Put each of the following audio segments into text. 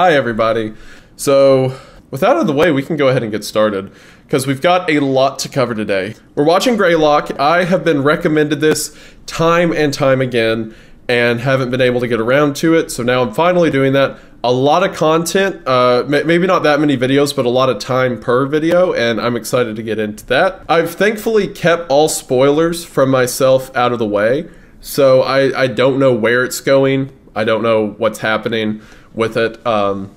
Hi, everybody. So, with that out of the way, we can go ahead and get started because we've got a lot to cover today. We're watching Greylock. I have been recommended this time and time again and haven't been able to get around to it, so now I'm finally doing that. A lot of content, uh, maybe not that many videos, but a lot of time per video, and I'm excited to get into that. I've thankfully kept all spoilers from myself out of the way, so I, I don't know where it's going. I don't know what's happening with it. Um,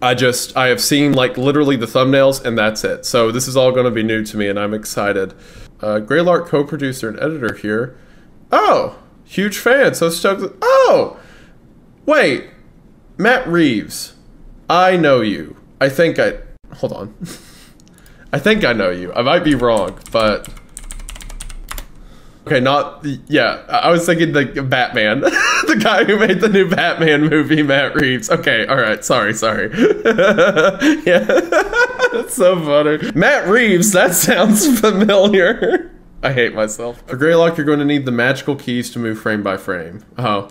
I just I have seen like literally the thumbnails and that's it. So this is all going to be new to me and I'm excited. Uh, Greylock co-producer and editor here. Oh, huge fan. So stoked. Oh, wait, Matt Reeves. I know you. I think I. Hold on. I think I know you. I might be wrong, but Okay, not yeah. I was thinking the Batman, the guy who made the new Batman movie, Matt Reeves. Okay, all right. Sorry, sorry. yeah, that's so funny. Matt Reeves. That sounds familiar. I hate myself. For Greylock, you're going to need the magical keys to move frame by frame. Oh,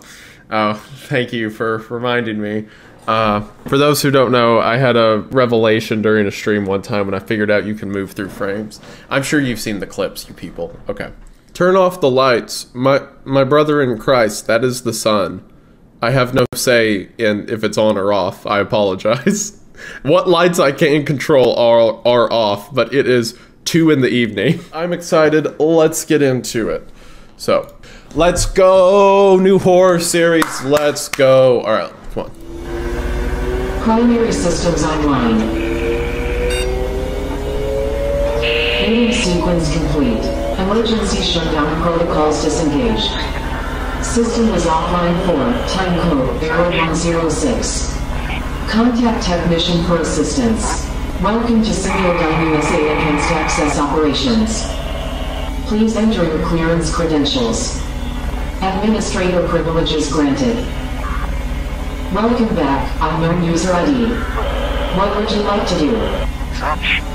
oh. Thank you for reminding me. Uh, for those who don't know, I had a revelation during a stream one time when I figured out you can move through frames. I'm sure you've seen the clips, you people. Okay. Turn off the lights. My my brother in Christ, that is the sun. I have no say in if it's on or off. I apologize. what lights I can control are are off, but it is 2 in the evening. I'm excited. Let's get into it. So, let's go new horror series. Let's go. All right, come on. Primary systems online. Meeting sequence complete. Emergency shutdown protocols disengaged. System was offline for time code 0106. Contact technician for assistance. Welcome to Singulardyne USA Enhanced Access Operations. Please enter your clearance credentials. Administrator privileges granted. Welcome back, unknown user ID. What would you like to do?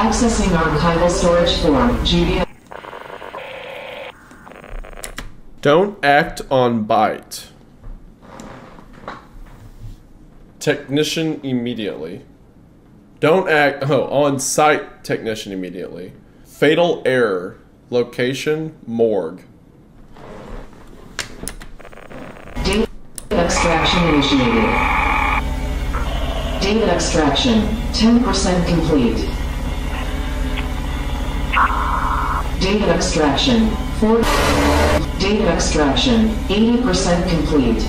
Accessing archival storage form. Don't act on bite. Technician immediately. Don't act, oh, on site technician immediately. Fatal error. Location, morgue. Data extraction initiated. Data extraction, 10% complete. Data extraction. For data extraction. 80% complete.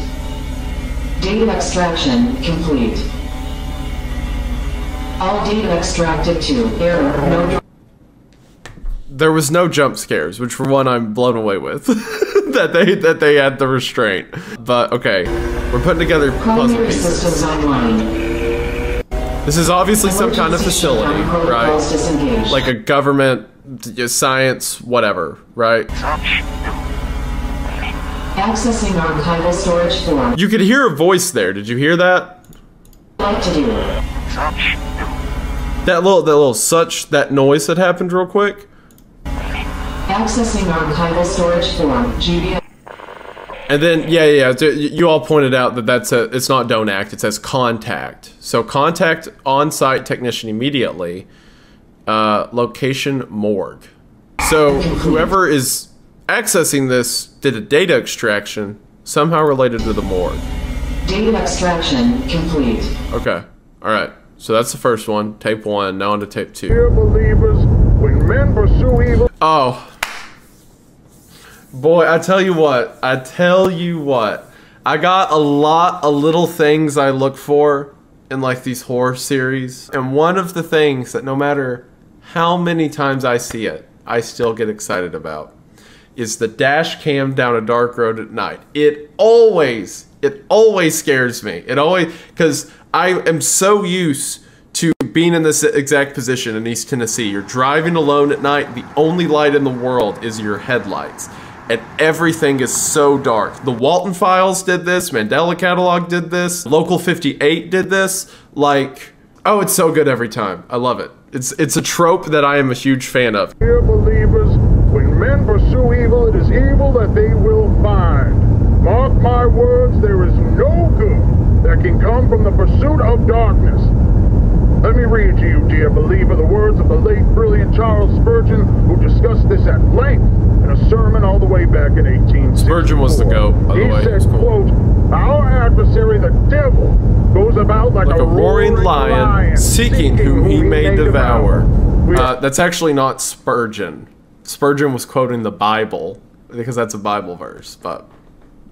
Data extraction complete. All data extracted to error. No. There was no jump scares, which for one I'm blown away with. that they that they had the restraint. But okay, we're putting together puzzle pieces. systems online. This is obviously some kind of facility, right? Like a government, science, whatever, right? Accessing archival storage form. You could hear a voice there. Did you hear that? Like to do. That little, that little such, that noise that happened real quick. Accessing archival storage form. GBS. And then, yeah, yeah, yeah. You all pointed out that that's a, it's not don't act, it says contact. So contact on-site technician immediately. Uh, location morgue. So whoever is accessing this did a data extraction somehow related to the morgue. Data extraction complete. Okay, all right. So that's the first one, tape one. Now on to tape two. Dear believers, when men pursue evil, Oh. Boy, I tell you what. I tell you what. I got a lot of little things I look for in like these horror series. And one of the things that no matter how many times I see it, I still get excited about is the dash cam down a dark road at night. It always, it always scares me. It always, because I am so used to being in this exact position in East Tennessee. You're driving alone at night. The only light in the world is your headlights. And everything is so dark. The Walton Files did this. Mandela Catalog did this. Local 58 did this. Like, oh, it's so good every time. I love it. It's it's a trope that I am a huge fan of. dear believers, when men pursue evil, it is evil that they will find. Mark my words, there is no good that can come from the pursuit of darkness. Let me read to you, dear believer, the words of the late brilliant Charles Spurgeon, who discussed this at length in a sermon all the way back in 1864. Spurgeon was the goat, by the he way. said, cool. quote, Our adversary, the devil, goes about like, Like a roaring lion, seeking whom he may devour. We Uh, that's actually not Spurgeon. Spurgeon was quoting the Bible because that's a Bible verse, but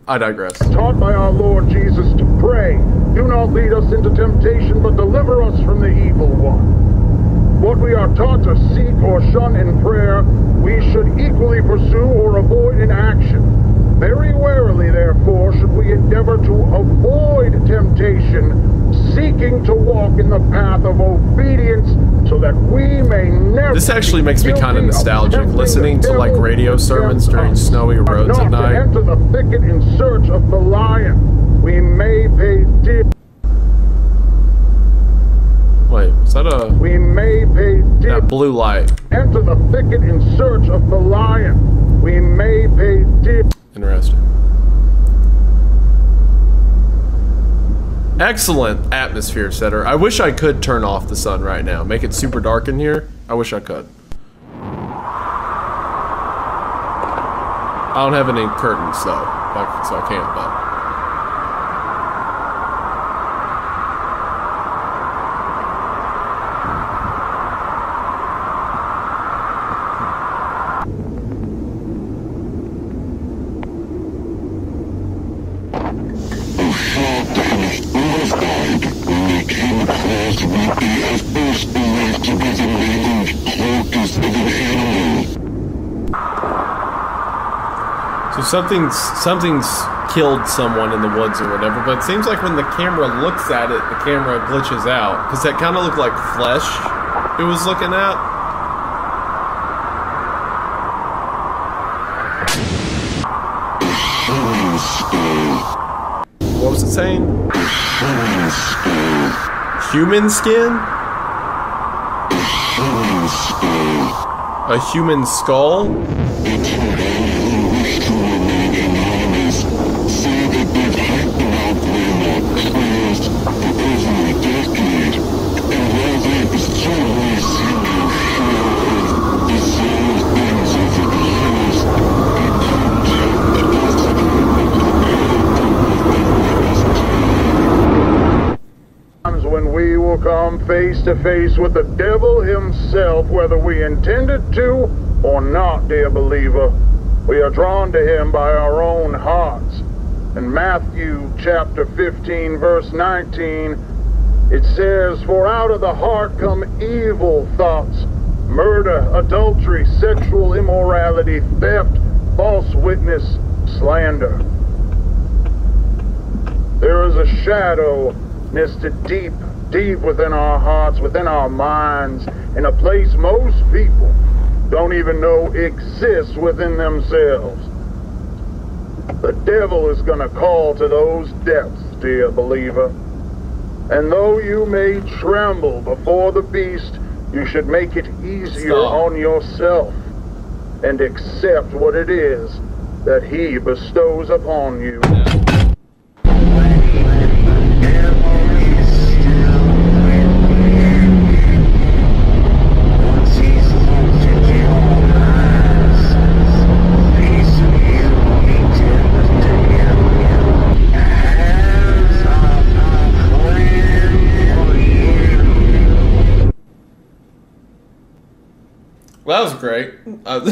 I digress. taught by our Lord Jesus to pray, do not lead us into temptation, but deliver us from the evil one. What we are taught to seek or shun in prayer, we should equally pursue or avoid in action. Very warily, therefore, should we endeavor to avoid temptation, seeking to walk in the path of obedience, so that we may never. This actually makes me guilty of nostalgic, listening to, like, radio sermons during snowy roads not at to enter the thicket in search of the lion. We may pay dear. Wait, is that a We may pay dear. that blue light? Enter the thicket in search of the lion. We may pay dear. Interesting. Excellent atmosphere setter. I wish I could turn off the sun right now. Make it super dark in here. I wish I could. I don't have any curtains though, so I can't. But so something's something's killed someone in the woods or whatever. But it seems like when the camera looks at it, the camera glitches out because that kind of looked like flesh it was looking at. What was it saying? Human skin? A human skull? Times face to face with the devil himself, whether we intended to or not, dear believer. We are drawn to him by our own hearts. In Matthew chapter 15, verse 19, it says, For out of the heart come evil thoughts, murder, adultery, sexual immorality, theft, false witness, slander. There is a shadow nested deep, deep within our hearts, within our minds, in a place most people don't even know exists within themselves. The devil is going to call to those depths, dear believer. And though you may tremble before the beast, you should make it easier on yourself and accept what it is that he bestows upon you. Uh,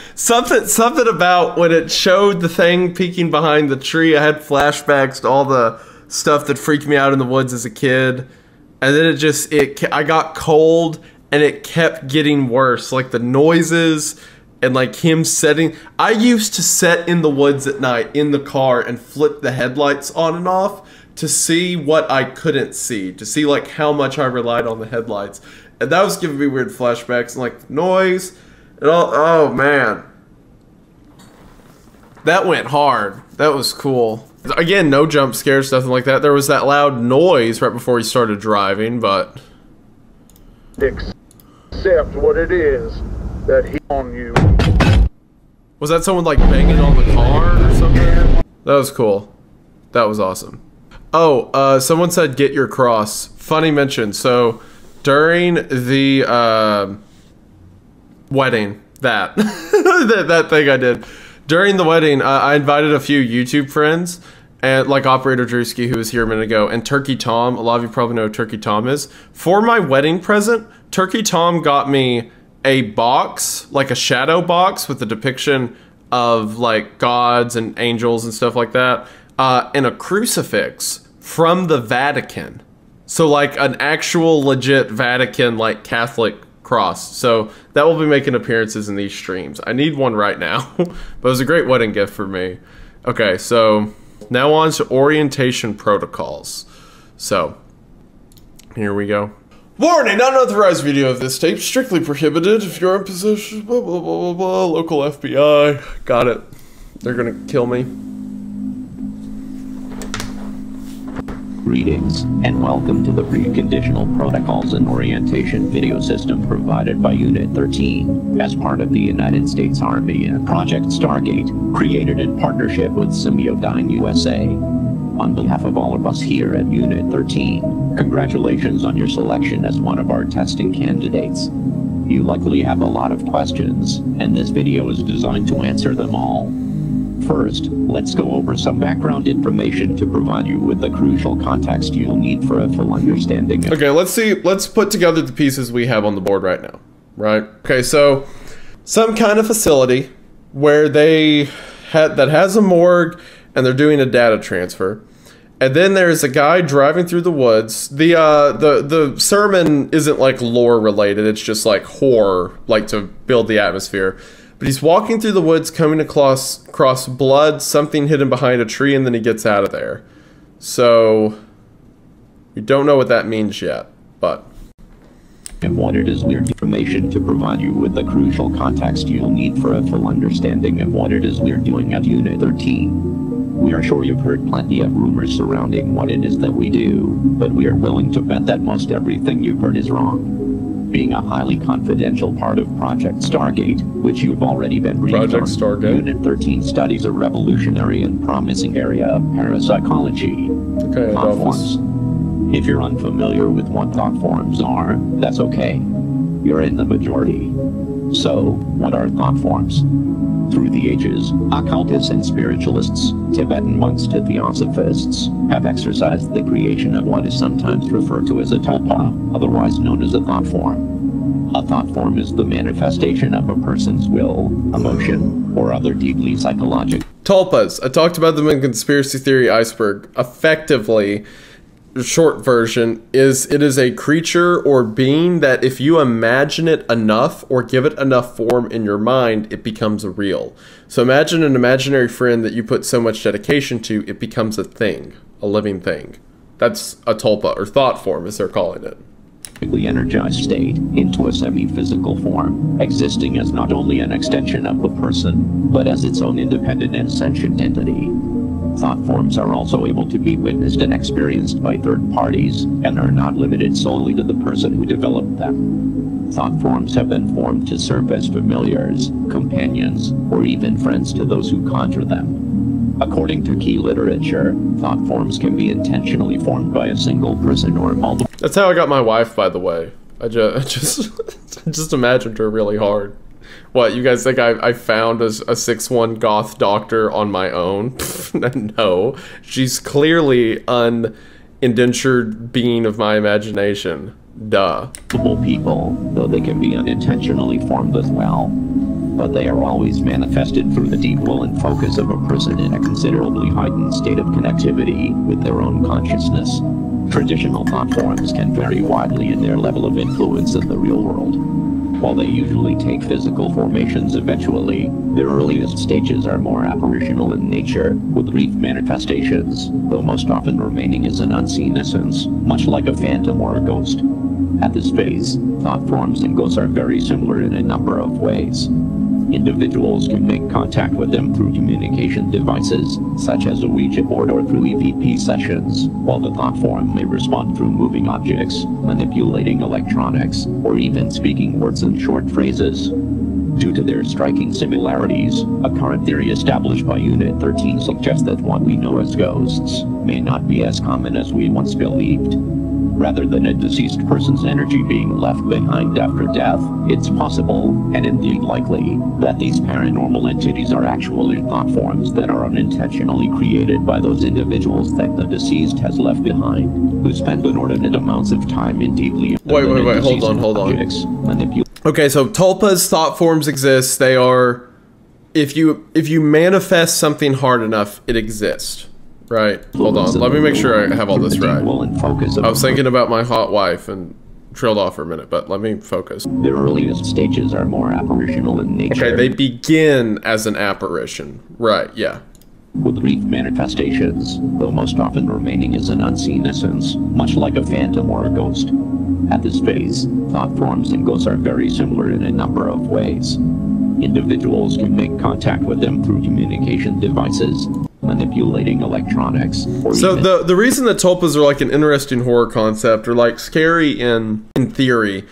something, something about when it showed the thing peeking behind the tree. I had flashbacks to all the stuff that freaked me out in the woods as a kid, and then it just it. I got cold, and it kept getting worse. Like the noises and like him setting. I used to set in the woods at night in the car and flip the headlights on and off to see what I couldn't see, to see like how much I relied on the headlights. And that was giving me weird flashbacks and like noise and all. Oh man. That went hard. That was cool. Again, no jump scares, nothing like that. There was that loud noise right before he started driving, but Accept what it is that he on you. was that someone like banging on the car or something? That was cool. That was awesome. Oh, uh, someone said get your cross. Funny mention. So during the uh, wedding, that, that that thing I did during the wedding, uh, I invited a few YouTube friends and like operator Drewski who was here a minute ago and Turkey Tom. A lot of you probably know Turkey Tom is. For my wedding present, Turkey Tom got me a box, like a shadow box with a depiction of like gods and angels and stuff like that, uh, and a crucifix from the Vatican. So like an actual legit Vatican like Catholic cross. So that will be making appearances in these streams. I need one right now, but it was a great wedding gift for me. Okay, so now on to orientation protocols. So here we go. Warning, unauthorized video of this tape strictly prohibited if you're in possession, blah, blah, blah, blah, blah, local FBI. Got it. They're gonna kill me. Greetings, and welcome to the Preconditional Protocols and Orientation video system provided by Unit 13 as part of the United States Army and Project Stargate, created in partnership with Symbiodyne USA. On behalf of all of us here at Unit 13, congratulations on your selection as one of our testing candidates. You likely have a lot of questions, and this video is designed to answer them all. First, let's go over some background information to provide you with the crucial context you'll need for a full understanding Okay, let's see. Let's put together the pieces we have on the board right now. Right. Okay, so some kind of facility where they had that has a morgue and they're doing a data transfer. And then there's a guy driving through the woods. The uh the the sermon isn't like lore related. It's just like horror, like to build the atmosphere. But he's walking through the woods, coming across across blood, something hidden behind a tree, and then he gets out of there. So we don't know what that means yet, but and it is weird information to provide you with the crucial context you'll need for a full understanding of what it is we're doing at Unit 13. We are sure you've heard plenty of rumors surrounding what it is that we do, but we are willing to bet that most everything you've heard is wrong. Being a highly confidential part of Project Stargate, which you've already been briefed Project Stargate? Unit 13 studies a revolutionary and promising area of parapsychology. okay, Thought forms. If you're unfamiliar with what thought forms are, that's okay. You're in the majority. So, what are thought forms? Through the ages, occultists and spiritualists, Tibetan monks to theosophists, have exercised the creation of what is sometimes referred to as a tulpa, otherwise known as a thought form. A thought form is the manifestation of a person's will, emotion, or other deeply psychological Tulpas. I talked about them in Conspiracy Theory Iceberg. Effectively, short version is it is a creature or being that if you imagine it enough or give it enough form in your mind, it becomes a real. So imagine an imaginary friend that you put so much dedication to, it becomes a thing, a living thing. That's a tulpa or thought form, as they're calling it. energized state into a semi-physical form, existing as not only an extension of the person, but as its own independent and sentient entity. Thought forms are also able to be witnessed and experienced by third parties, and are not limited solely to the person who developed them. Thought forms have been formed to serve as familiars, companions, or even friends to those who conjure them. According to key literature, thought forms can be intentionally formed by a single person or multiple That's how I got my wife, by the way. I just, I just, just imagined her really hard. What you guys think? I, I found a, a six one goth doctor on my own? no, she's clearly an indentured being of my imagination. Duh. people, though they can be unintentionally formed as well. But they are always manifested through the deep will and focus of a person in a considerably heightened state of connectivity with their own consciousness. Traditional thought forms can vary widely in their level of influence in the real world. While they usually take physical formations eventually, their earliest stages are more apparitional in nature, with brief manifestations, though most often remaining as an unseen essence, much like a phantom or a ghost. At this phase, thought forms and ghosts are very similar in a number of ways. Individuals can make contact with them through communication devices, such as a Ouija board or through EVP sessions, while the thought form may respond through moving objects, manipulating electronics, or even speaking words and short phrases. Due to their striking similarities, a current theory established by Unit 13 suggests that what we know as ghosts may not be as common as we once believed. Rather than a deceased person's energy being left behind after death, it's possible, and indeed likely, that these paranormal entities are actually thought forms that are unintentionally created by those individuals that the deceased has left behind, who spend inordinate amounts of time in deeply Wait, wait, wait, hold on, hold on. Okay, so tulpas thought forms exist. They are if you if you manifest something hard enough, it exists. Right. Hold on. Let me make sure I have all this right. I was thinking about my hot wife and trailed off for a minute, but let me focus. The earliest stages are more apparitional in nature. Okay, they begin as an apparition. Right, yeah. with brief manifestations, though most often remaining as an unseen essence, much like a phantom or a ghost. At this phase, thought forms and ghosts are very similar in a number of ways. Individuals can make contact with them through communication devices, manipulating electronics, or So the the reason that tulpas are like an interesting horror concept or like scary in in theory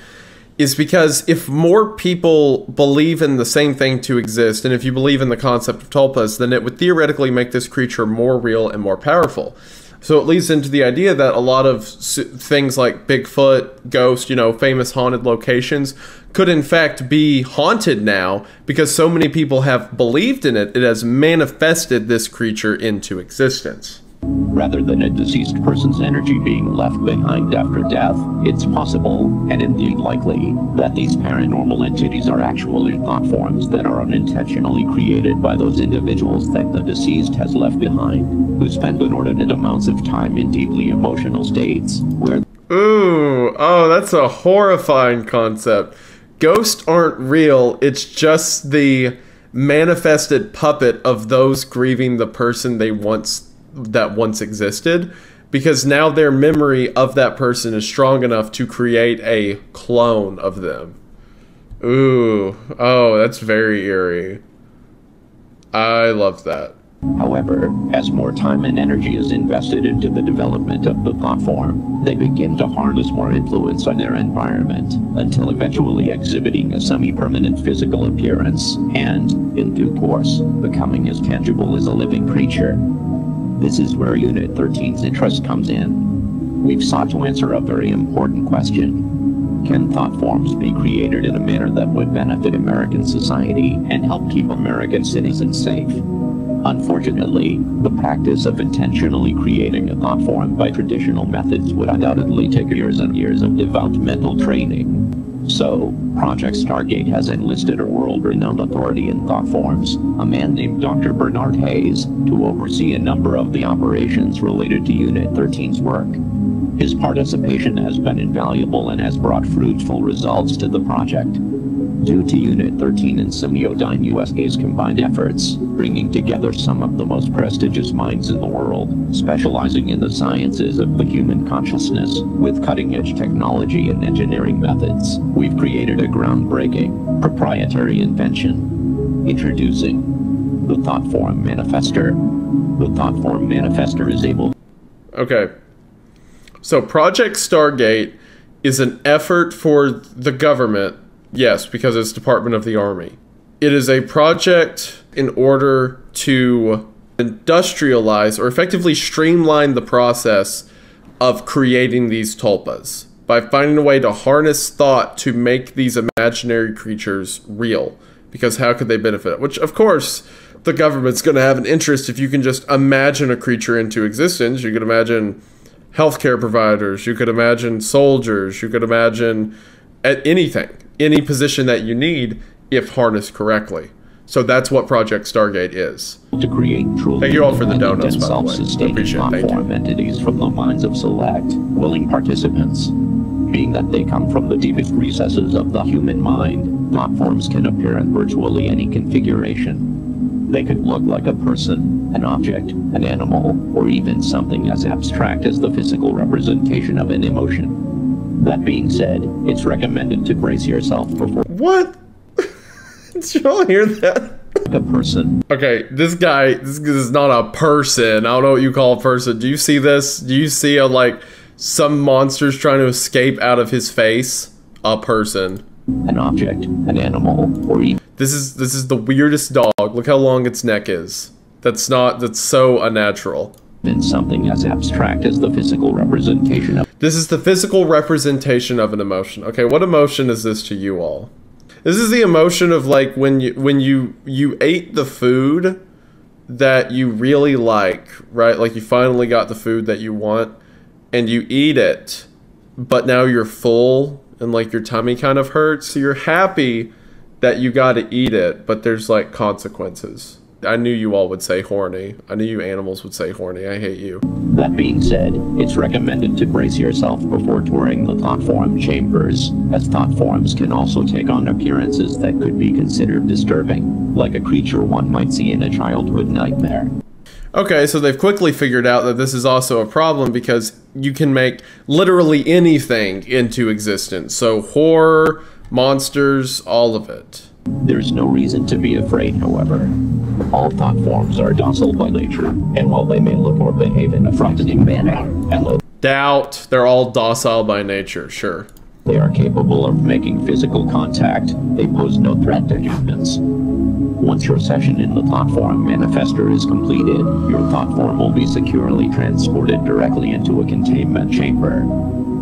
is because if more people believe in the same thing to exist and if you believe in the concept of tulpas then it would theoretically make this creature more real and more powerful. So it leads into the idea that a lot of things like Bigfoot, ghost, you know, famous haunted locations could in fact be haunted now because so many people have believed in it, it has manifested this creature into existence. Rather than a deceased person's energy being left behind after death, it's possible, and indeed likely, that these paranormal entities are actually thought forms that are unintentionally created by those individuals that the deceased has left behind, who spend inordinate amounts of time in deeply emotional states, where Ooh, oh, that's a horrifying concept. Ghosts aren't real, it's just the manifested puppet of those grieving the person they once that once existed because now their memory of that person is strong enough to create a clone of them. Ooh, oh, that's very eerie. I love that. However, as more time and energy is invested into the development of the thought form, they begin to harness more influence on their environment, until eventually exhibiting a semi-permanent physical appearance, and, in due course, becoming as tangible as a living creature. This is where Unit 13's interest comes in. We've sought to answer a very important question. Can thought forms be created in a manner that would benefit American society and help keep American citizens safe? Unfortunately, the practice of intentionally creating a thought form by traditional methods would undoubtedly take years and years of devout mental training. So, Project Stargate has enlisted a world-renowned authority in thought forms, a man named Dr. Bernard Hayes, to oversee a number of the operations related to Unit 13's work. His participation has been invaluable and has brought fruitful results to the project. Due to Unit 13 and Symbiodyne USA's combined efforts, bringing together some of the most prestigious minds in the world, specializing in the sciences of the human consciousness, with cutting-edge technology and engineering methods, we've created a groundbreaking, proprietary invention. Introducing the Thought Form Manifester. The Thought Form Manifester is able Okay. So Project Stargate is an effort for the government, yes, because it's Department of the Army. It is a project in order to industrialize or effectively streamline the process of creating these tulpas by finding a way to harness thought to make these imaginary creatures real. Because how could they benefit? Which, of course, the government's going to have an interest if you can just imagine a creature into existence. You could imagine healthcare providers, you could imagine soldiers, you could imagine anything, any position that you need if harnessed correctly. So that's what Project Stargate is. to create truly Thank you all for the donuts, by the way. self-sustaining Appreciate it. Thank you. platform entities from the minds of select, willing participants. Being that they come from the deepest recesses of the human mind, platforms can appear in virtually any configuration. They could look like a person, an object, an animal, or even something as abstract as the physical representation of an emotion. That being said, it's recommended to brace yourself before What? Did you all hear that? a person. Okay, this guy, this is not a person. I don't know what you call a person. Do you see this? Do you see a like some monsters trying to escape out of his face? A person. an object, an animal, or even This is this is the weirdest dog. Look how long its neck is. That's not that's so unnatural. Something as abstract as the physical representation of This is the physical representation of an emotion. Okay, what emotion is this to you all? This is the emotion of like when you when you you ate the food that you really like, right? Like you finally got the food that you want and you eat it, but now you're full and like your tummy kind of hurts. So you're happy that you got to eat it, but there's like consequences. I knew you all would say horny. I knew you animals would say horny. I hate you. That being said, it's recommended to brace yourself before touring the thought form chambers, as thought forms can also take on appearances that could be considered disturbing, like a creature one might see in a childhood nightmare. Okay, so they've quickly figured out that this is also a problem because you can make literally anything into existence. So horror, monsters, all of it. There's no reason to be afraid, however. All thought forms are docile by nature, and while they may look or behave in a frightening manner, and Doubt, they're all docile by nature, sure. they are capable of making physical contact, they pose no threat to humans. Once your session in the thought form manifester is completed, your thought form will be securely transported directly into a containment chamber.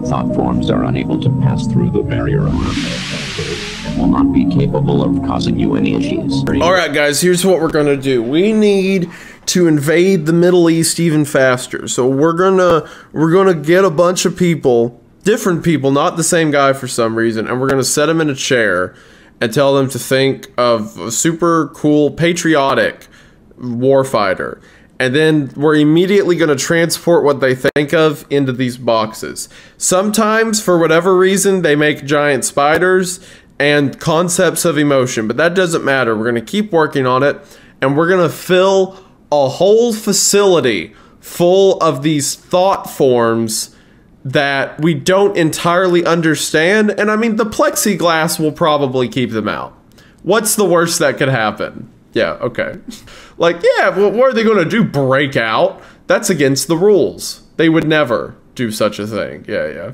Thought forms are unable to pass through the barrier of will not be capable of causing you any issues. All right, guys, here's what we're going to do. We need to invade the Middle East even faster. So we're going to we're to get a bunch of people, different people, not the same guy for some reason, and we're going to set them in a chair and tell them to think of a super cool patriotic warfighter. And then we're immediately going to transport what they think of into these boxes. Sometimes, for whatever reason, they make giant spiders and concepts of emotion, but that doesn't matter. We're going to keep working on it, and we're going to fill a whole facility full of these thought forms that we don't entirely understand. And I mean, the plexiglass will probably keep them out. What's the worst that could happen? Yeah, okay. Like, yeah, what are they going to do? Break out? That's against the rules. They would never do such a thing. Yeah, yeah.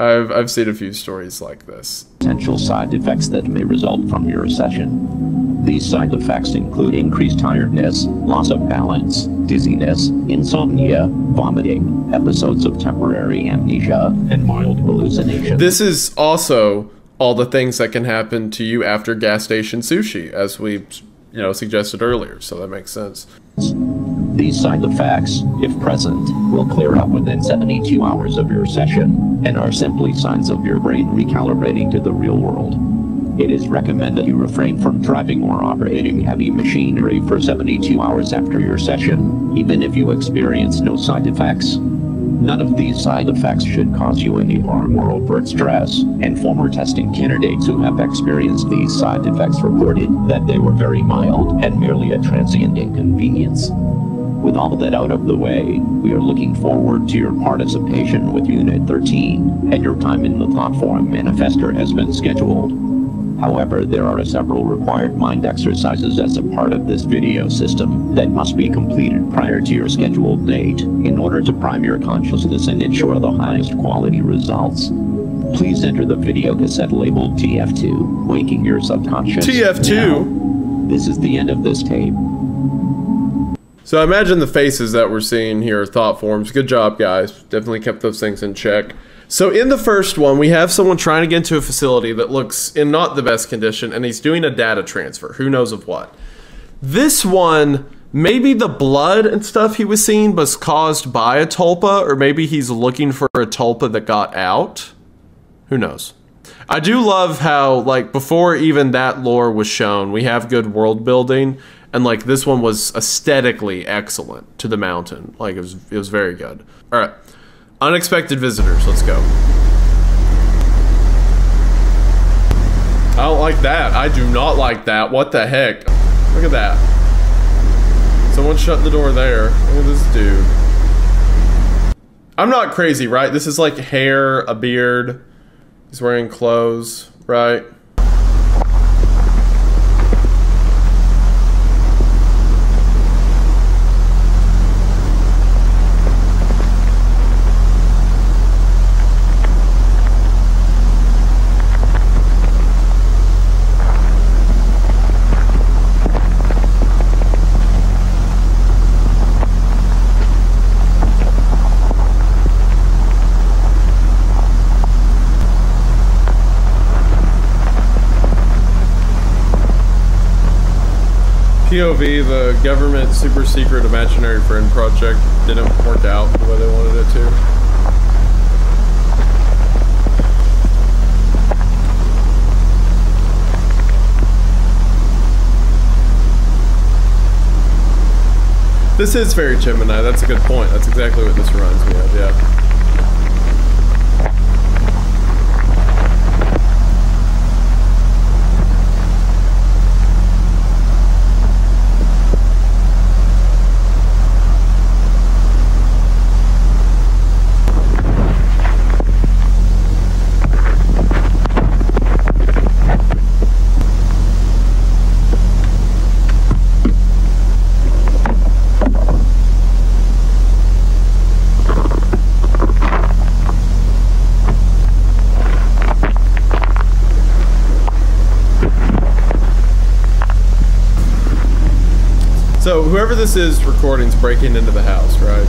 I've, I've seen a few stories like this. potential side effects that may result from your session. These side effects include increased tiredness, loss of balance, dizziness, insomnia, vomiting, episodes of temporary amnesia, and mild hallucinations. This is also all the things that can happen to you after gas station sushi, as we, you know, suggested earlier. So that makes sense. These side effects, if present, will clear up within 72 hours of your session and are simply signs of your brain recalibrating to the real world. It is recommended you refrain from driving or operating heavy machinery for 72 hours after your session, even if you experience no side effects. None of these side effects should cause you any harm or overt stress, and former testing candidates who have experienced these side effects reported that they were very mild and merely a transient inconvenience. With all that out of the way, we are looking forward to your participation with Unit 13, and your time in the Thought Form Manifester has been scheduled. However, there are several required mind exercises as a part of this video system that must be completed prior to your scheduled date in order to prime your consciousness and ensure the highest quality results. Please enter the video cassette labeled TF2, waking your subconscious. TF2? Now. This is the end of this tape. So I imagine the faces that we're seeing here are thought forms. Good job, guys. Definitely kept those things in check. So in the first one, we have someone trying to get into a facility that looks in not the best condition, and he's doing a data transfer. Who knows of what? This one, maybe the blood and stuff he was seeing was caused by a tulpa, or maybe he's looking for a tulpa that got out. Who knows? I do love how, like, before even that lore was shown, we have good world building, and like this one was aesthetically excellent to the mountain. Like it was, it was very good. All right, unexpected visitors. Let's go. I don't like that. I do not like that. What the heck? Look at that. Someone shut the door there. Look at this dude. I'm not crazy, right? This is like hair, a beard. He's wearing clothes, right? GOV, the government super secret imaginary friend project, didn't work out the way they wanted it to. This is very Gemini. That's a good point. That's exactly what this reminds me of. Yeah. So whoever this is recording's breaking into the house, right?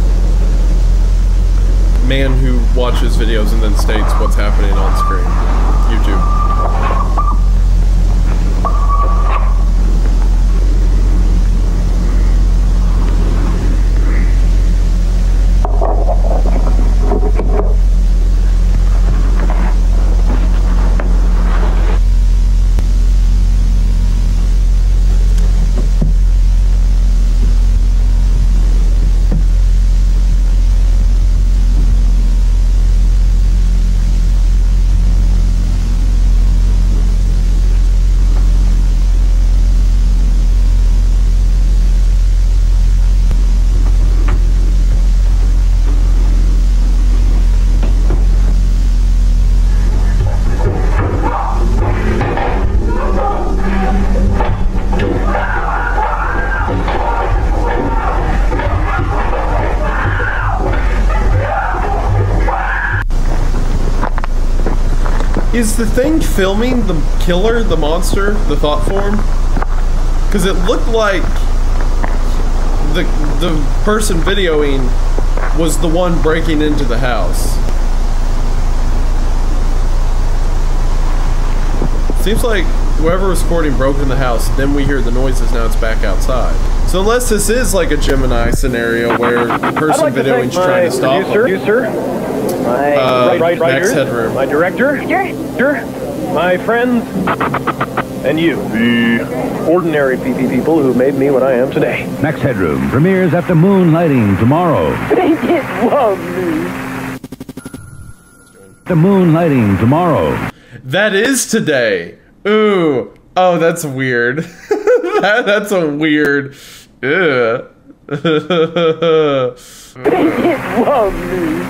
Man who watches videos and then states what's happening on screen. YouTube. Filming the killer, the monster, the thought form? Because it looked like the the person videoing was the one breaking into the house. Seems like whoever was recording broke in the house, then we hear the noises, now it's back outside. So unless this is like a Gemini scenario where the person I'd like to videoing's thank trying my to stop producer, them. my Uh, right, right, Max writers, Headroom. my director, director, my friends, and you, the ordinary PP people who made me what I am today. Max Headroom premieres after Moonlighting tomorrow. They did love me. The Moonlighting tomorrow. That is today. Ooh. Oh, that's weird. that, that's a weird. Ugh. They did love me.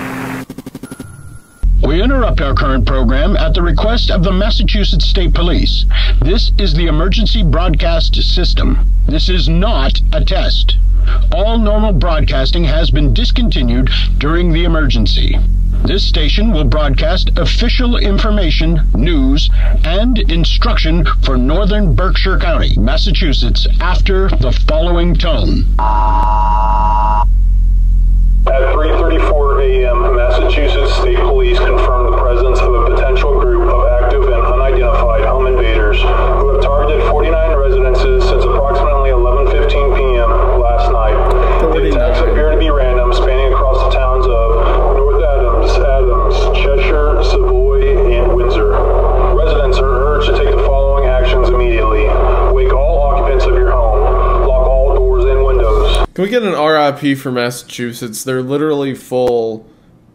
We interrupt our current program at the request of the Massachusetts State Police. This is the emergency broadcast system. This is not a test. All normal broadcasting has been discontinued during the emergency. This station will broadcast official information, news, and instruction for northern Berkshire County, Massachusetts after the following tone. At 3:34 a.m., Massachusetts State Police confirmed the presence of a potential group of active and unidentified home invaders who have targeted 49 residences Can we get an RIP for Massachusetts? They're literally full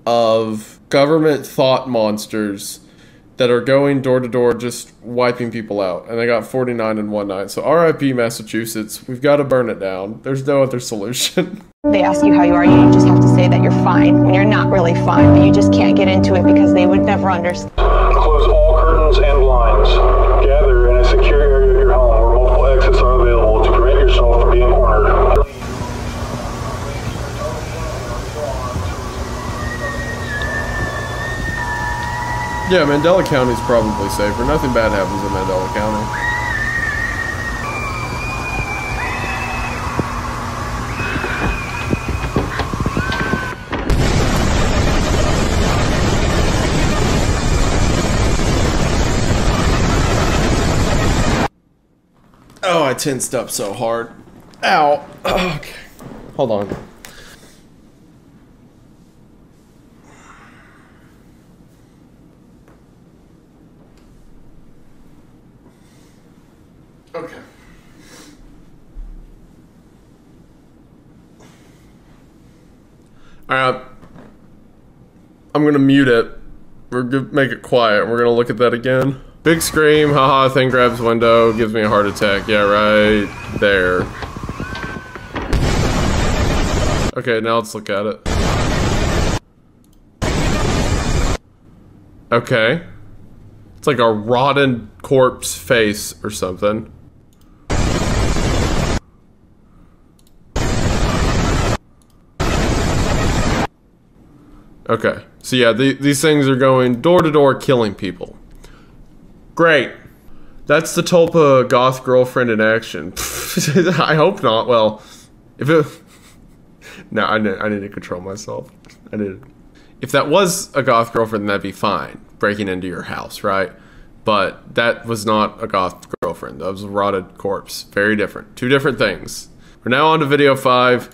of government thought monsters that are going door to door just wiping people out. And they got 49 in one night. So RIP Massachusetts. We've got to burn it down. There's no other solution. They ask you how you are, you just have to say that you're fine when you're not really fine, but you just can't get into it because they would never understand. Close all curtains and yeah, Mandela County's probably safer. Nothing bad happens in Mandela County. Oh, I tensed up so hard. Ow. Okay. Hold on. Okay. Alright. I'm gonna mute it. We're gonna make it quiet. We're gonna look at that again. Big scream, haha, thing grabs window, gives me a heart attack. Yeah, right there. Okay, now let's look at it. Okay. It's like a rotten corpse face or something. Okay. So yeah, the, these things are going door to door killing people. Great. That's the Tulpa goth girlfriend in action. I hope not. Well, if it... No, I need, I need to control myself. I need. If that was a goth girlfriend, then that'd be fine. Breaking into your house, right? But that was not a goth girlfriend. That was a rotted corpse. Very different. Two different things. We're now on to video five.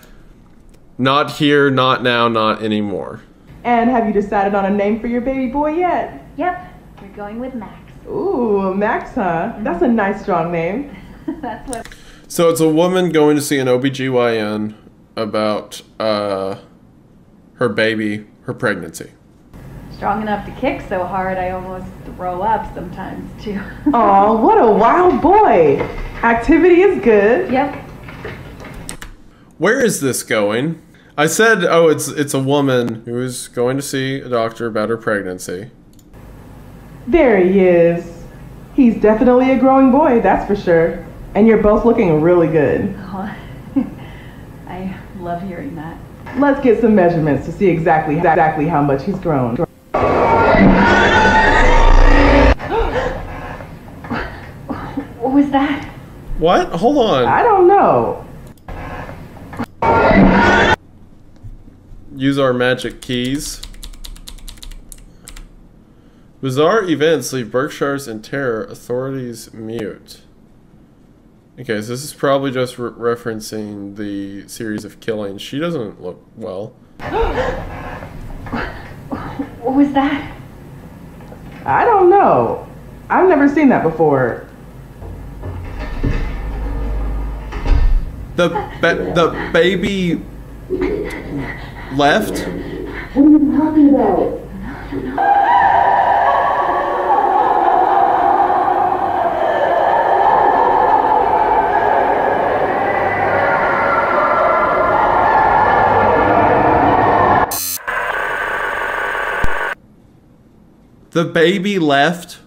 Not here, not now, not anymore. And have you decided on a name for your baby boy yet? Yep, we're going with Max. Ooh, Max, huh? That's a nice, strong name. That's what. So it's a woman going to see an OBGYN about uh, her baby, her pregnancy. Strong enough to kick so hard I almost throw up sometimes too. Aw, what a wild boy. Activity is good. Yep. Where is this going? I said, oh, it's it's a woman who is going to see a doctor about her pregnancy. There he is. He's definitely a growing boy, that's for sure. And you're both looking really good. Oh, I love hearing that. Let's get some measurements to see exactly exactly how much he's grown. What was that? What? Hold on. I don't know. Use our magic keys. Bizarre events leave Berkshires in terror. Authorities mute. Okay, so this is probably just re referencing the series of killings. She doesn't look well. What was that? I don't know. I've never seen that before. The ba the baby left. What are you talking about? The baby left.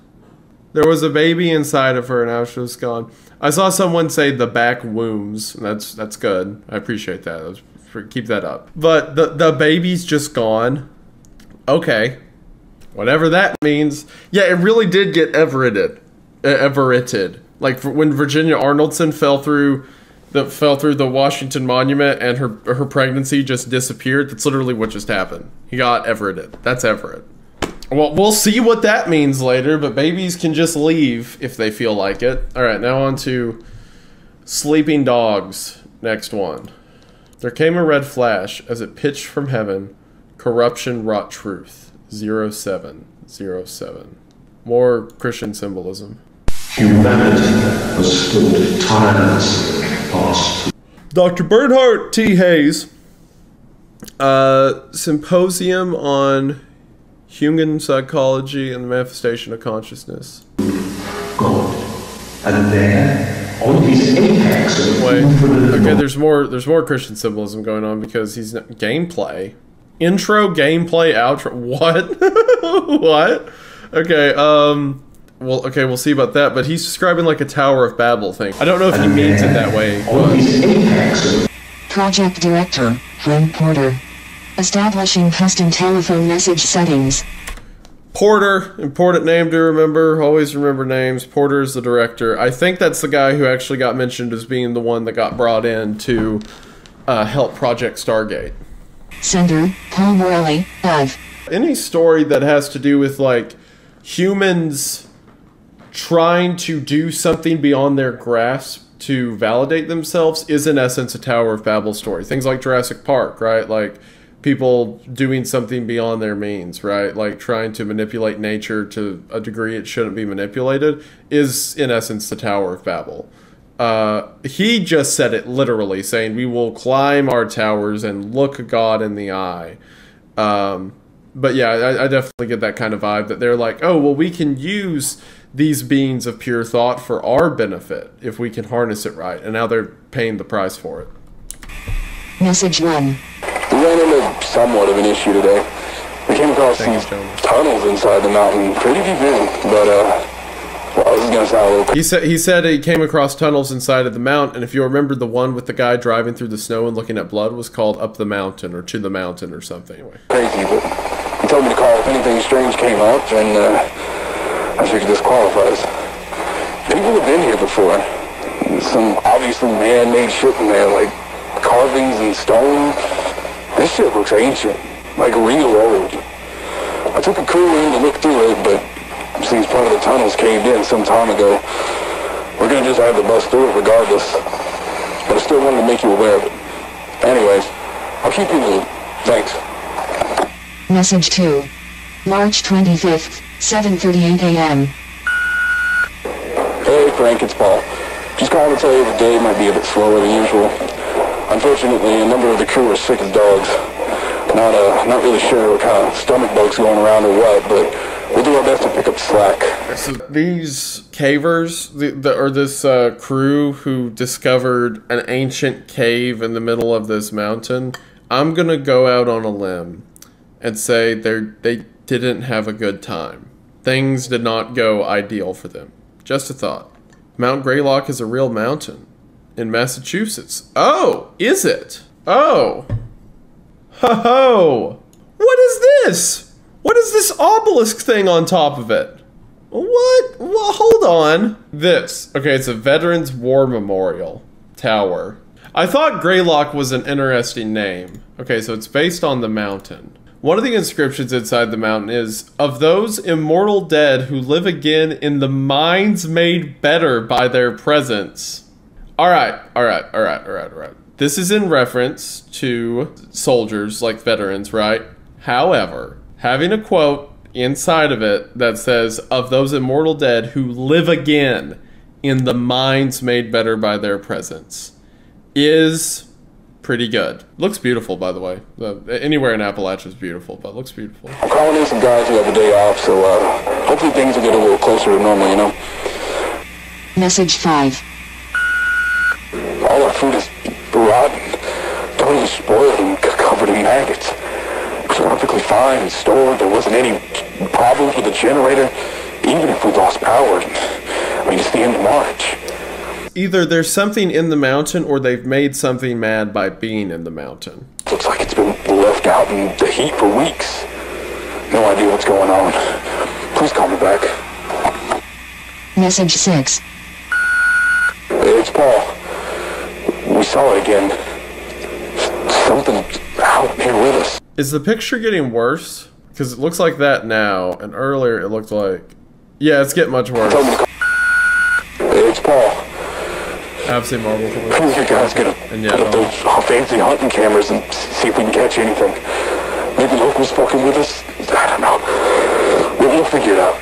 There was a baby inside of her, and now she was gone. I saw someone say the back wombs. That's that's good. I appreciate that. That's, keep that up. But the the baby's just gone. Okay, whatever that means. Yeah, it really did get Everetted. Everetted. Like for, when Virginia Arnoldson fell through the fell through the Washington Monument and her her pregnancy just disappeared. That's literally what just happened. He got Everetted. That's Everett. Well, we'll see what that means later, but babies can just leave if they feel like it. All right, now on to sleeping dogs. Next one. There came a red flash as it pitched from heaven. Corruption wrought truth. 0707. More Christian symbolism. Humanity has stood tirelessly past. Dr. Bernhardt T. Hayes, uh, symposium on human psychology and the manifestation of consciousness. God. And there, on his apex of Wait, okay, there's more. There's more Christian symbolism going on because he's not, gameplay, intro, gameplay, outro. What? what? Okay. Um. Well, okay, we'll see about that. But he's describing like a Tower of Babel thing. I don't know if he means it that way. on but- his apex of Project Director, Frank Porter. Establishing custom telephone message settings. Porter, important name to remember. Always remember names. Porter is the director. I think that's the guy who actually got mentioned as being the one that got brought in to uh, help Project Stargate. Sender, Paul Morelli, Live. Any story that has to do with like humans trying to do something beyond their grasp to validate themselves is in essence a Tower of Babel story. Things like Jurassic Park, right? Like people doing something beyond their means, right? Like trying to manipulate nature to a degree it shouldn't be manipulated is in essence the Tower of Babel. Uh, he just said it literally, saying, "We will climb our towers and look God in the eye." Um, but yeah, I, I definitely get that kind of vibe that they're like, "Oh, well, we can use these beings of pure thought for our benefit if we can harness it right," and now they're paying the price for it. Message 1. We ran into somewhat of an issue today. We came across these tunnels inside the mountain, pretty deep in, but uh, well, this is gonna sound a little He said he said he came across tunnels inside of the mount, and if you remember, the one with the guy driving through the snow and looking at blood was called "Up the Mountain" or "To the Mountain" or something. Anyway, crazy, but he told me to call if anything strange came up, and uh, I figured this qualifies. People have been here before. Some obviously man-made shit in there, like carvings and stone. This shit looks ancient, like real old. I took a crew in to look through it, but seems part of the tunnels caved in some time ago. We're gonna just have to bust through it regardless. But I still wanted to make you aware of it. Anyways, I'll keep you in the loop. Thanks. Message 2. March 25th, 7.38 a.m. Hey Frank, it's Paul. Just calling to tell you the day might be a bit slower than usual. Unfortunately, a number of the crew are sick as dogs. Not uh, not really sure what kind of stomach bugs going around or what, but we'll do our best to pick up slack. So these cavers, the, the, or this uh, crew who discovered an ancient cave in the middle of this mountain, I'm gonna go out on a limb and say they they didn't have a good time. Things did not go ideal for them. Just a thought. Mount Greylock is a real mountain in Massachusetts. Oh, is it? Oh. Ho ho! What is this? What is this obelisk thing on top of it? What? Well, hold on. This. Okay, it's a Veterans War Memorial Tower. I thought Greylock was an interesting name. Okay, so it's based on the mountain. One of the inscriptions inside the mountain is Of those immortal dead who live again in the minds made better by their presence. Alright, alright, alright, alright, alright. This is in reference to soldiers like veterans, right? However, having a quote inside of it that says, Of those immortal dead who live again in the minds made better by their presence is pretty good. Looks beautiful, by the way. Uh, anywhere in Appalachia is beautiful, but looks beautiful. I'm calling in some guys who have a day off, so uh, hopefully things will get a little closer to normal, you know? Message 5. All food is rotten, totally spoiled and c- covered in maggots. It was perfectly fine and stored. There wasn't any problems with the generator, even if we lost power. I mean, it's the end of March. Either there's something in the mountain or they've made something mad by being in the mountain. Looks like it's been left out in the heat for weeks. No idea what's going on. Please call me back. Message 6. Hey, it's Paul. We saw it again. Something out here with us. Is the picture getting worse? Because it looks like that now, and earlier it looked like. Yeah, it's getting much worse. It's Paul. I've seen Marvel for Please, you guys get And yeah, up those fancy hunting cameras and see if we can catch anything. Maybe locals fucking with us. I don't know. We'll, we'll figure it out.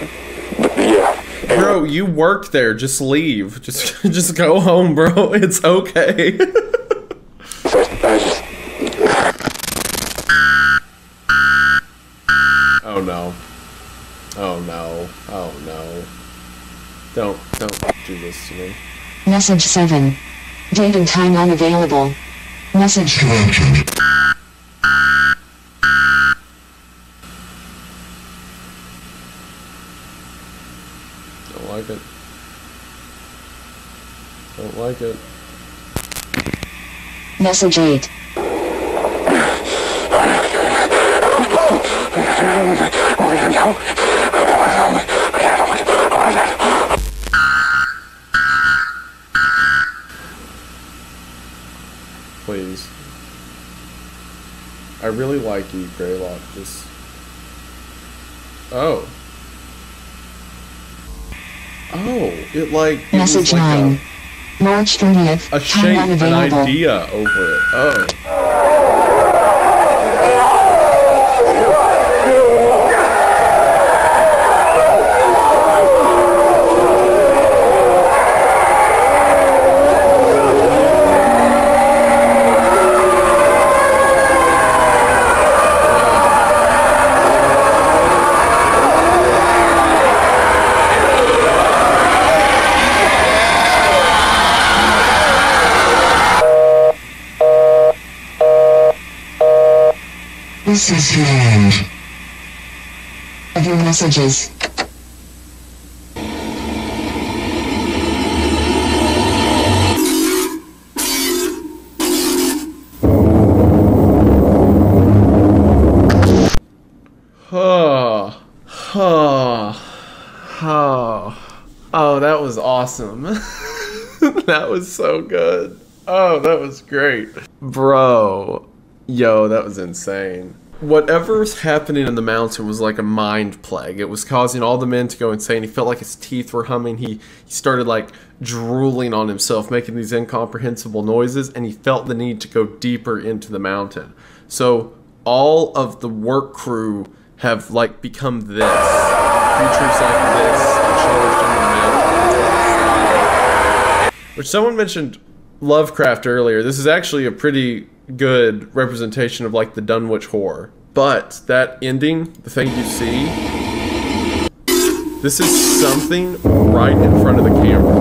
But yeah. Bro, you worked there. Just leave. Just just go home, bro. It's okay. Oh no. Oh no. Oh no. Don't don't do this to me. Message 7. Date and time unavailable. Message corrected. Don't like it. Don't like it. Message 8. Please. I really like you, Greylock. Just. Oh. Oh, it like. it Message like a- 9. March 30th. A shape, an idea over it. Oh. This is the end of your messages. Oh, oh, oh, oh, that was awesome. that was so good. Oh, that was great. Bro, yo, that was insane. Whatever's happening in the mountain was like a mind plague. It was causing all the men to go insane. He felt like his teeth were humming. He, he started like drooling on himself, making these incomprehensible noises, and he felt the need to go deeper into the mountain. So all of the work crew have like become this. Creatures like this. Which someone mentioned Lovecraft earlier. This is actually a pretty good representation of like the Dunwich horror. But that ending, the thing you see, this is something right in front of the camera.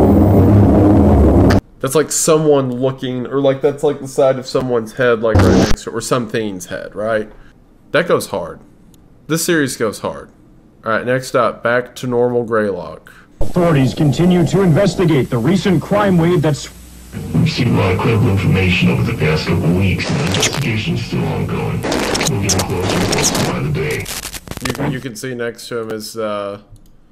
That's like someone looking, or like that's like the side of someone's head, like right next to or something's head, right? That goes hard. This series goes hard. Alright, next up, back to normal Greylock. Authorities continue to investigate the recent crime wave that's. We've seen a lot of credible information over the past couple weeks, and the investigation's still ongoing. We're getting closer by the day. You, you can see next to him is uh,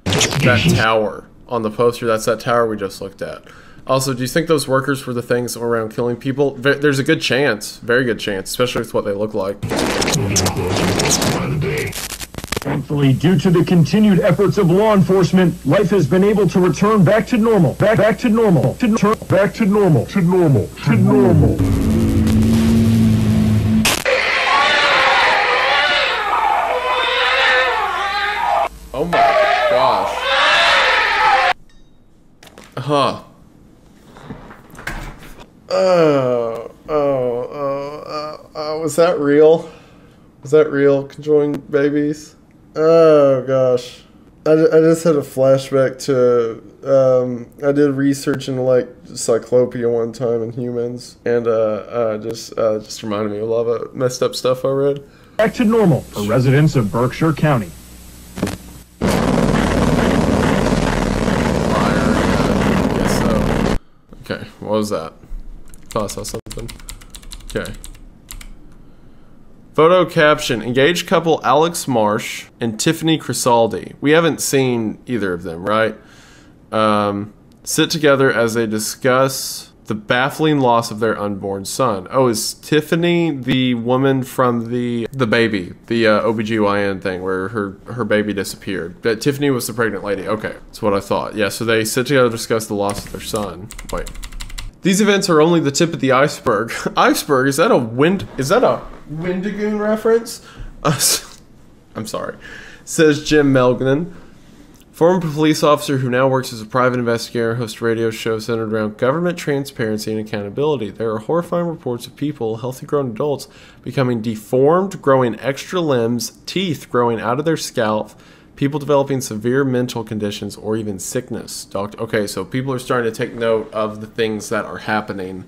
that tower on the poster. That's that tower we just looked at. Also, do you think those workers were the things around killing people? There's a good chance, very good chance, especially with what they look like. We're getting closer by the day. Thankfully, due to the continued efforts of law enforcement, life has been able to return back to normal. Back, back to normal. To turn back to normal. To normal. To normal. Oh my gosh. Huh. Oh, oh, oh, uh, uh, was that real? Was that real, conjoined babies? Oh gosh. I, I just had a flashback to um, I did research into like cyclopia one time in humans, and uh, uh, just uh, just reminded me of a lot of messed up stuff I read. Back to normal for residents of Berkshire County. So. Okay, what was that? Thought I saw something. Okay. Photo caption Engaged couple Alex Marsh and Tiffany Crisaldi. We haven't seen either of them, right? Um, sit together as they discuss the baffling loss of their unborn son. Oh, is Tiffany the woman from the the baby, the uh, OBGYN thing where her her baby disappeared? That Tiffany was the pregnant lady. Okay, that's what I thought. Yeah, so they sit together to discuss the loss of their son. Wait. These events are only the tip of the iceberg. iceberg? Is that a wind? Is that a Wendigoon reference? I'm sorry. Says Jim Melgren, former police officer who now works as a private investigator, hosts radio show centered around government transparency and accountability. There are horrifying reports of people, healthy grown adults, becoming deformed, growing extra limbs, teeth growing out of their scalp, people developing severe mental conditions, or even sickness. Doctor, okay, so people are starting to take note of the things that are happening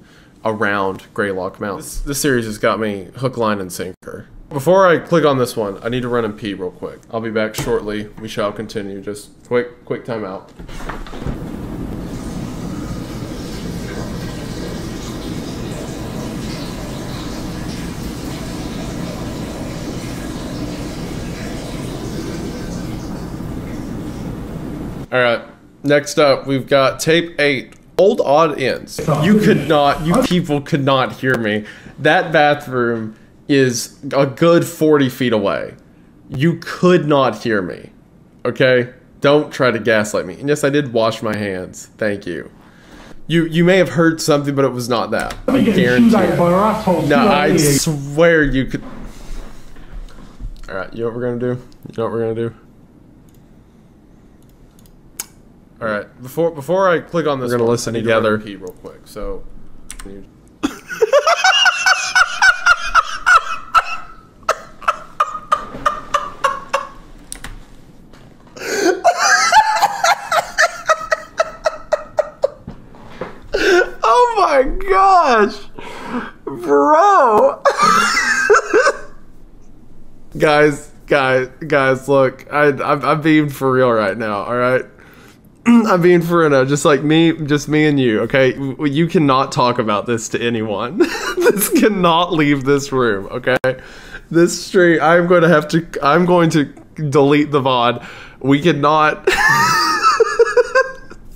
around Greylock Mountain. This, this series has got me hook, line, and sinker. Before I click on this one, I need to run and pee real quick. I'll be back shortly. We shall continue. Just quick, quick timeout. All right. Next up, we've got tape eight. Old odd ends. You could not. You people could not hear me. That bathroom is a good forty feet away. You could not hear me. Okay. Don't try to gaslight me. And yes, I did wash my hands. Thank you. You you may have heard something, but it was not that. I guarantee. it. by our assholes. No, You I swear you could. All right, you know what we're gonna do? You know what we're gonna do? All right, before before I click on this, we're gonna listen together. Repeat real quick. So. Oh my gosh, bro! guys, guys, guys, look, I, I'm, I'm being for real right now. All right, I'm being for real. Just like me, just me and you. Okay, you cannot talk about this to anyone. this cannot leave this room. Okay, this stream. I'm going to have to. I'm going to delete the VOD. We cannot.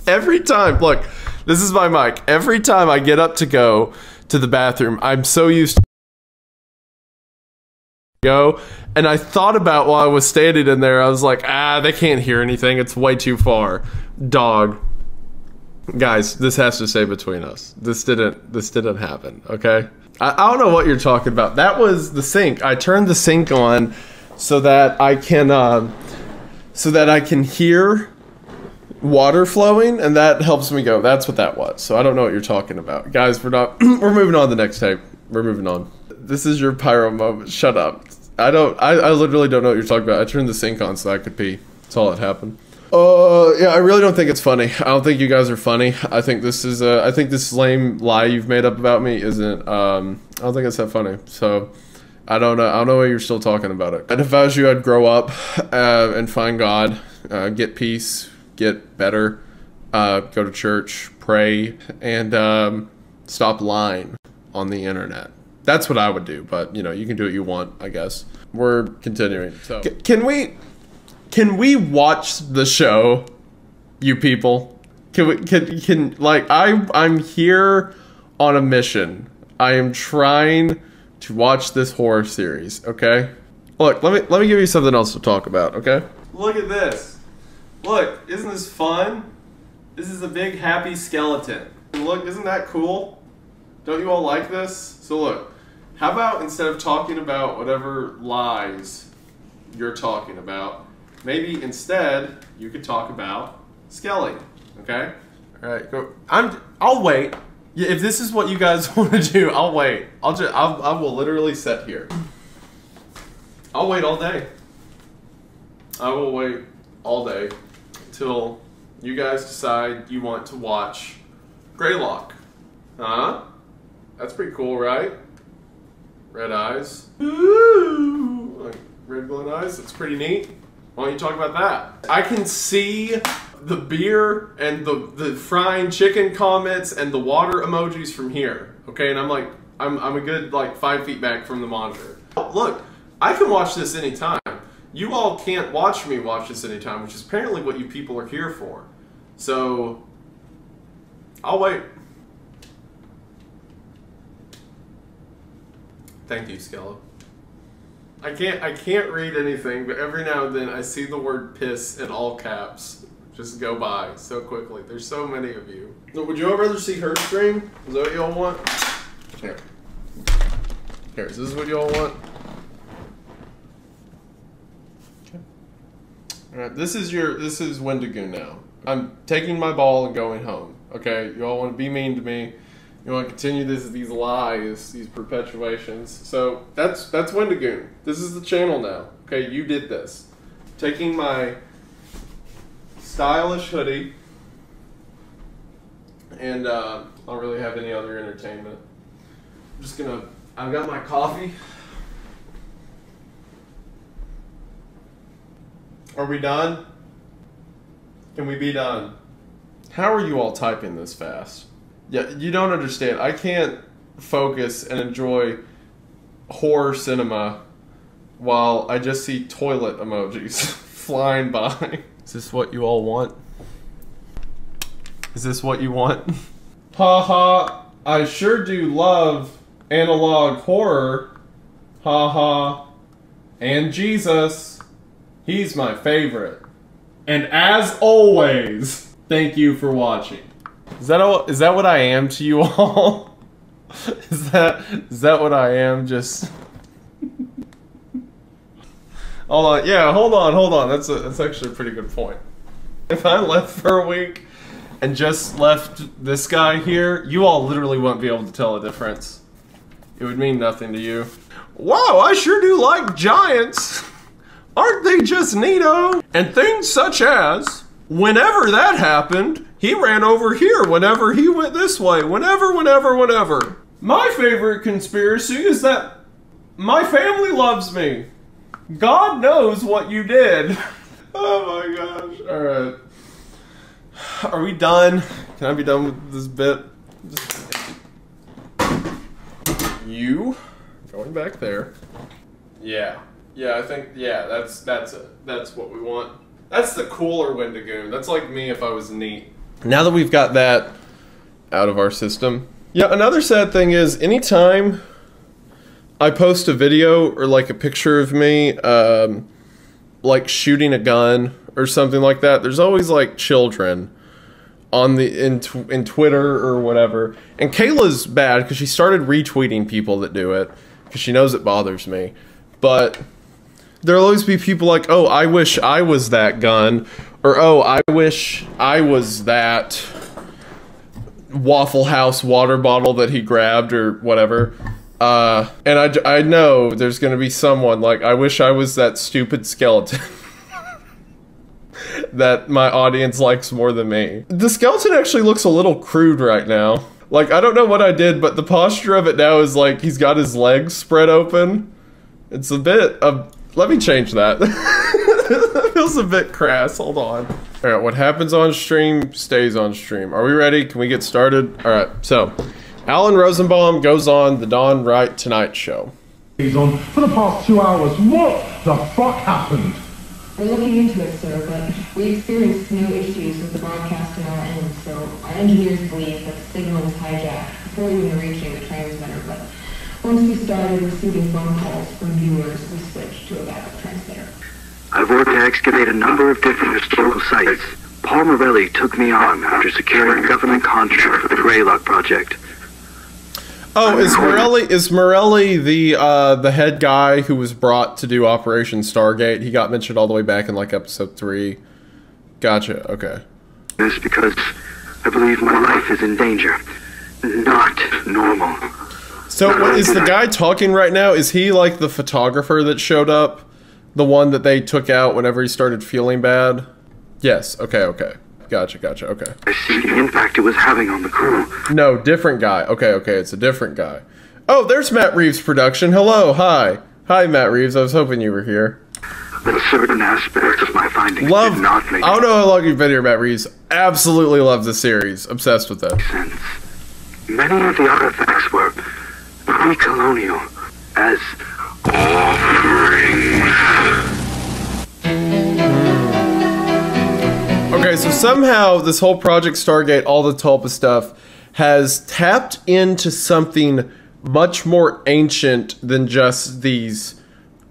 every time look this is my mic every time i get up to go to the bathroom i'm so used to go. And i thought about while i was standing in there i was like ah they can't hear anything. It's way too far. Dog. Guys this has to stay between us. This didn't this didn't happen okay? I, I don't know what you're talking about. That was the sink. I turned the sink on so that i can uh, so that i can hear water flowing and that helps me go. That's what that was. So i don't know what you're talking about. Guys we're not we're moving on to the next tape. We're moving on this is your pyro moment. Shut up. I don't I, I literally don't know what you're talking about. I turned the sink on so i could pee. That's all that happened. Uh yeah i really don't think it's funny. I don't think you guys are funny. I think this is uh i think this lame lie you've made up about me isn't um i don't think it's that funny. So I don't know. I don't know why you're still talking about it. And if I was you, I'd grow up uh, and find God, uh, get peace, get better, uh, go to church, pray, and um, stop lying on the internet. That's what I would do. But you know, you can do what you want. I guess we're continuing. So C- can we can we watch the show, you people? Can we can can like I I'm here on a mission. I am trying to watch this horror series, okay? Look, let me let me give you something else to talk about, okay? Look at this. Look, isn't this fun? This is a big happy skeleton. Look, isn't that cool? Don't you all like this? So look, how about instead of talking about whatever lies you're talking about, maybe instead you could talk about Skelly, okay? All right, go. I'm. I'll wait. If this is what you guys want to do, I'll wait. I'll just. I'll, I will literally sit here. I'll wait all day. I will wait all day till you guys decide you want to watch Greylock. Huh? That's pretty cool, right? Red eyes. Ooh, like red glowing eyes. That's pretty neat. Why don't you talk about that? I can see the beer and the, the frying chicken comments and the water emojis from here. Okay, and I'm like, I'm, I'm a good like five feet back from the monitor. Look, I can watch this anytime. You all can't watch me watch this anytime, which is apparently what you people are here for. So, I'll wait. Thank you, Skella. I can't I can't read anything, but every now and then I see the word piss in all caps just go by so quickly. There's so many of you. So would you all rather see her stream? Is that what y'all want? Here. Here, is this what y'all want? Okay. Alright, this is your this is Wendigo now. I'm taking my ball and going home. Okay, you all want to be mean to me. You want to continue this these lies, these perpetuations. So that's that's Wendigoon. This is the channel now. Okay, you did this. Taking my stylish hoodie, and uh, I don't really have any other entertainment. I'm just gonna. I've got my coffee. Are we done? Can we be done? How are you all typing this fast? Yeah, you don't understand. I can't focus and enjoy horror cinema while I just see toilet emojis flying by. Is this what you all want? Is this what you want? Ha ha, I sure do love analog horror. Ha ha. And Jesus. He's my favorite. And as always, thank you for watching. Is that all, is that what I am to you all? is that is that what I am? Just hold on. Yeah, hold on, hold on. That's a, that's actually a pretty good point. If I left for a week and just left this guy here, you all literally wouldn't be able to tell a difference. It would mean nothing to you. Wow, I sure do like giants. Aren't they just neato? And things such as, whenever that happened, he ran over here whenever he went this way. Whenever, whenever, whenever. My favorite conspiracy is that my family loves me. God knows what you did. Oh my gosh. Alright. Are we done? Can I be done with this bit? You going back there. Yeah. Yeah, I think yeah, that's that's it. That's what we want. That's the cooler Wendigoon. That's like me if I was neat. Now that we've got that out of our system. Yeah, another sad thing is anytime I post a video or like a picture of me um, like shooting a gun or something like that, there's always like children on the in tw- in Twitter or whatever. And Kayla's bad because she started retweeting people that do it because she knows it bothers me. But there'll always be people like, "Oh, I wish I was that gun," or "Oh, I wish I was that Waffle House water bottle that he grabbed or whatever." Uh, and I, I know there's gonna be someone like, "I wish I was that stupid skeleton." that my audience likes more than me. The skeleton actually looks a little crude right now. Like, I don't know what I did, but the posture of it now is like he's got his legs spread open. It's a bit of. Let me change that. that feels a bit crass. Hold on. All right, what happens on stream stays on stream. Are we ready? Can we get started? All right, so Alan Rosenbaum goes on the Don Wright Tonight Show. He's on for the past two hours. What the fuck happened? We're looking into it, sir, but we experienced no issues with the broadcast on our end, so our engineers believe that the signal was hijacked before even reaching the transmitter, but once we started receiving phone calls from viewers, we switched to a backup transmitter. I've worked to excavate a number of different historical sites. Paul Morelli took me on after securing a government contract for the Greylock project. Oh, is Morelli is Morelli the uh, the head guy who was brought to do Operation Stargate? He got mentioned all the way back in like episode three. Gotcha. Okay. This because I believe my life is in danger. Not normal. So is the guy talking right now? Is he like the photographer that showed up, the one that they took out whenever he started feeling bad? Yes. Okay. Okay. Gotcha. Gotcha. Okay. I see the impact it was having on the crew. No, different guy. Okay. Okay. It's a different guy. Oh, there's Matt Reeves' production. Hello. Hi. Hi, Matt Reeves. I was hoping you were here. But certain aspects of my findings Love. did not make I don't know how long you've been here, Matt Reeves. Absolutely love the series. Obsessed with it. sense. Many of the artifacts were pre-colonial, as offerings. Okay, so somehow this whole Project Stargate, all the Tulpa stuff, has tapped into something much more ancient than just these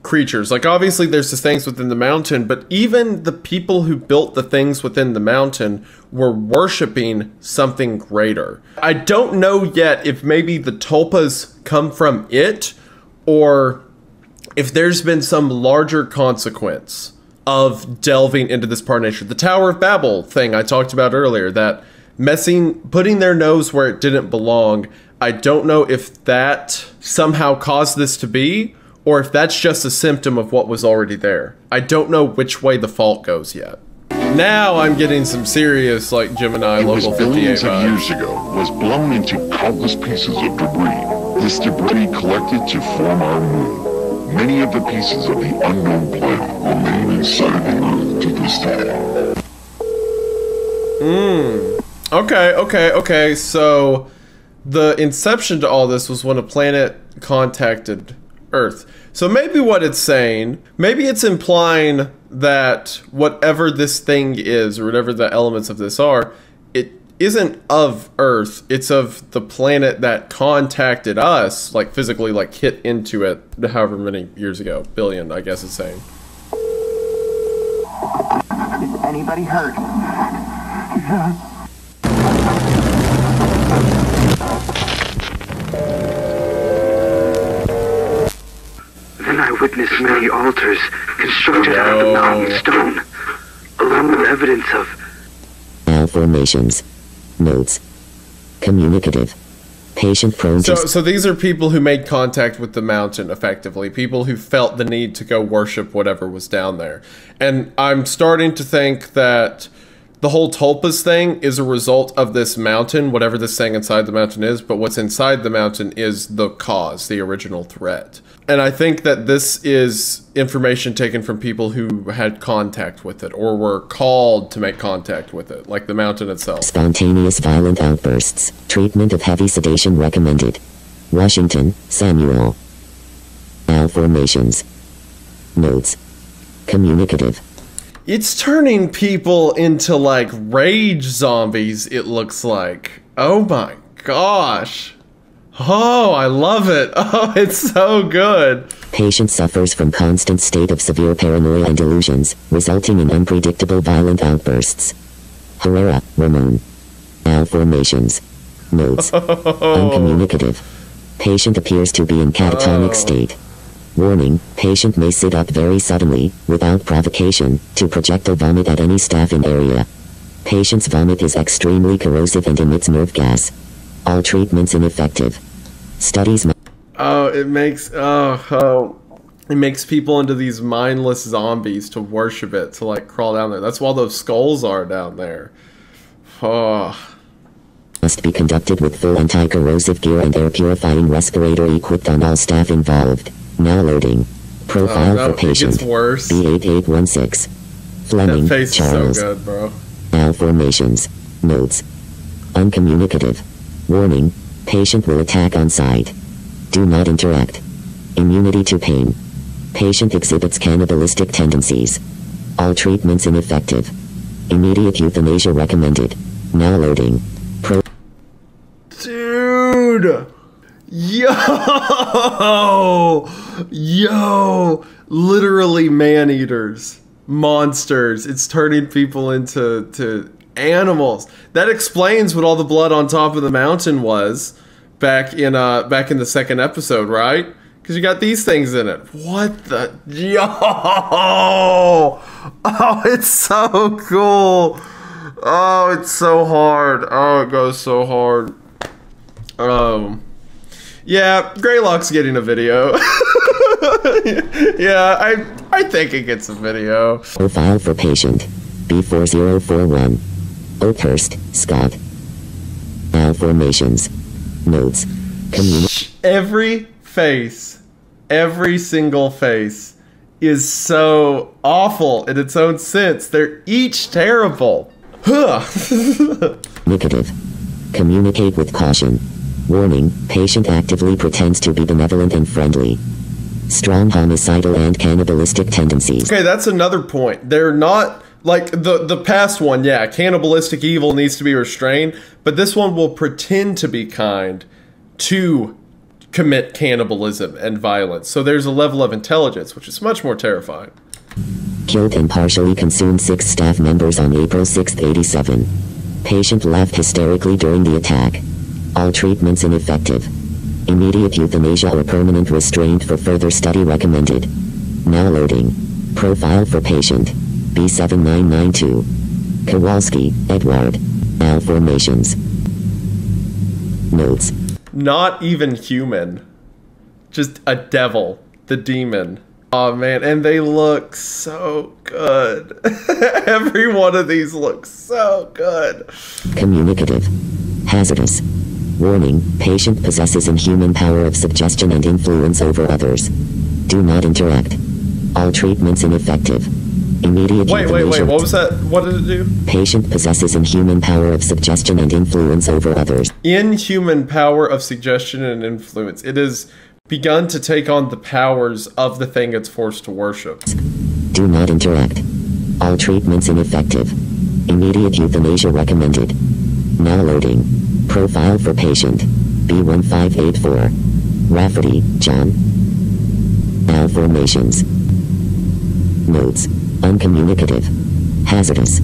creatures. Like, obviously, there's the things within the mountain, but even the people who built the things within the mountain were worshiping something greater. I don't know yet if maybe the Tulpas come from it or if there's been some larger consequence of delving into this part of nature. The Tower of Babel thing I talked about earlier, that messing, putting their nose where it didn't belong. I don't know if that somehow caused this to be, or if that's just a symptom of what was already there. I don't know which way the fault goes yet. Now I'm getting some serious, like Gemini It Local 58 billions of years ago, was blown into countless pieces of debris. This debris collected to form our moon. Many of the pieces of the unknown planet remain inside the Earth to this day. Mm. Okay, okay, okay. So the inception to all this was when a planet contacted Earth. So maybe what it's saying, maybe it's implying that whatever this thing is, or whatever the elements of this are, it isn't of Earth. It's of the planet that contacted us, like physically, like hit into it, however many years ago, billion, I guess it's saying. Is anybody hurt? Yeah. Then I witnessed many altars constructed out of mountain stone, along with evidence of Malformations. Notes. Communicative. Patient prone So, to so these are people who made contact with the mountain effectively, people who felt the need to go worship whatever was down there. And I'm starting to think that the whole Tulpas thing is a result of this mountain, whatever this thing inside the mountain is, but what's inside the mountain is the cause, the original threat. And I think that this is information taken from people who had contact with it or were called to make contact with it, like the mountain itself. spontaneous violent outbursts. Treatment of heavy sedation recommended. Washington, Samuel. Malformations. Notes. Communicative. It's turning people into like rage zombies, it looks like. Oh my gosh. Oh, I love it. Oh, it's so good. Patient suffers from constant state of severe paranoia and delusions, resulting in unpredictable violent outbursts. Herrera, Ramon. Malformations. Notes. Uncommunicative. Patient appears to be in catatonic Oh. state. Warning, patient may sit up very suddenly, without provocation, to project projectile vomit at any staff in area. Patient's vomit is extremely corrosive and emits nerve gas. All treatments ineffective. Studies Oh, it makes oh, oh it makes people into these mindless zombies to worship it, to like crawl down there. That's why those skulls are down there. Oh. must be conducted with full anti-corrosive gear and air purifying respirator equipped on all staff involved. Now loading. Profile Oh, no, for it gets patient. worse. B8816. Fleming, That face Charles. is so good, bro. Malformations. Notes. Uncommunicative. Warning. Patient will attack on sight. Do not interact. Immunity to pain. Patient exhibits cannibalistic tendencies. All treatments ineffective. Immediate euthanasia recommended. Now loading. Pro Dude! Yo! Yo! Literally man eaters. Monsters. It's turning people into to animals. That explains what all the blood on top of the mountain was back in uh back in the second episode, right? Because you got these things in it. What the yo? Oh, it's so cool. Oh, it's so hard. Oh, it goes so hard. Um, yeah, Greylock's getting a video. yeah, I I think it gets a video. Profile for patient. B4041. Oakhurst, Scott. Malformations. Notes. Communi- Every face, every single face is so awful in its own sense. They're each terrible. Huh. Communicate with caution. Warning, patient actively pretends to be benevolent and friendly. Strong homicidal and cannibalistic tendencies. Okay, that's another point. They're not like the the past one, yeah, cannibalistic evil needs to be restrained, but this one will pretend to be kind to commit cannibalism and violence. So there's a level of intelligence which is much more terrifying. Killed and partially consumed six staff members on April 6, 87. Patient laughed hysterically during the attack. All treatments ineffective. Immediate euthanasia or permanent restraint for further study recommended. Now loading. Profile for patient. B7992. Kowalski, Edward. Malformations. Notes. Not even human. Just a devil, the demon. Oh man, and they look so good. Every one of these looks so good. Communicative. Hazardous. Warning, patient possesses inhuman power of suggestion and influence over others. Do not interact. All treatments ineffective. Immediate Wait, wait, wait, what was that? What did it do? Patient possesses inhuman power of suggestion and influence over others. inhuman power of suggestion and influence. It has begun to take on the powers of the thing it's forced to worship. Do not interact. All treatments ineffective. Immediate euthanasia recommended. Now loading. Profile for patient. B1584. Rafferty, John. Malformations. Notes. Uncommunicative. Hazardous.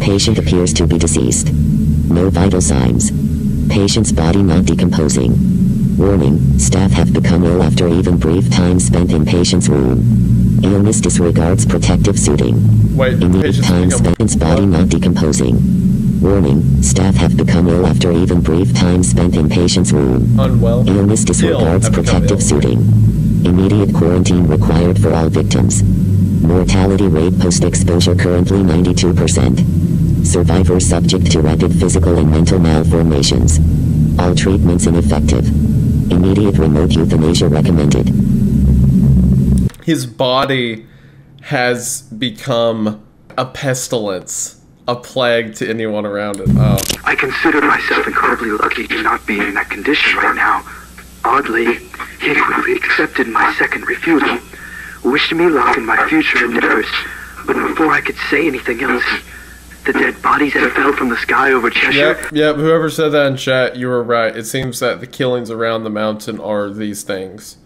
Patient appears to be deceased. No vital signs. Patient's body not decomposing. Warning, staff have become ill after even brief time spent in patient's room. Illness disregards protective suiting. Wait, Immediate time spent in body not decomposing. Warning, staff have become ill after even brief time spent in patient's room. Unwell. Illness disregards become protective ill. suiting. Immediate quarantine required for all victims. Mortality rate post-exposure currently 92%. Survivors subject to rapid physical and mental malformations. All treatments ineffective. Immediate remote euthanasia recommended. His body has become a pestilence, a plague to anyone around it. Oh. I consider myself incredibly lucky to not be in that condition right now. Oddly, he quickly accepted my second refusal, wished me luck in my future endeavors, but before I could say anything else, the dead bodies that fell from the sky over Cheshire, Yep, yep. Whoever said that in chat, you were right. It seems that the killings around the mountain are these things.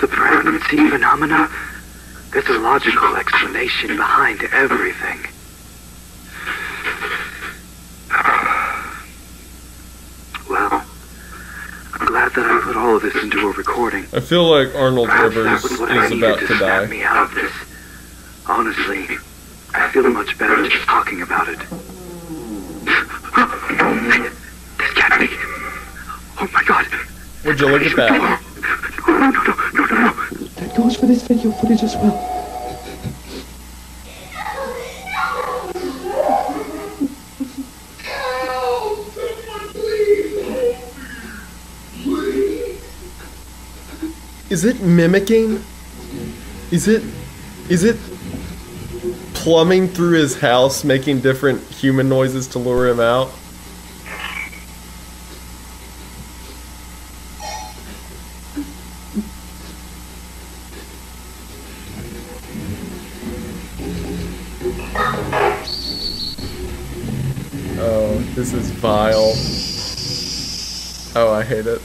the pregnancy phenomena, there's a logical explanation behind everything. Well, glad that I put all of this into a recording. I feel like Arnold Perhaps that Rivers was what I is needed about to to snap die. me out of this. Honestly, I feel much better just talking about it. this can't be. Oh my god. Would you look at that? No, no, no, no, no, no. That goes for this video footage as well. Is it mimicking? Is it is it plumbing through his house making different human noises to lure him out? Oh, this is vile. Oh, I hate it.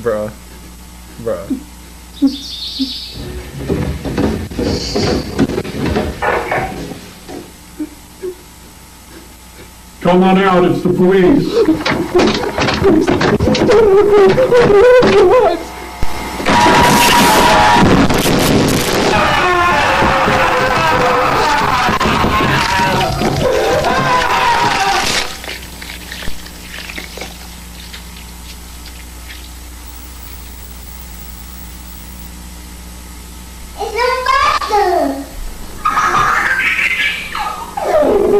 Bruh. Bruh. Come on out, it's the police.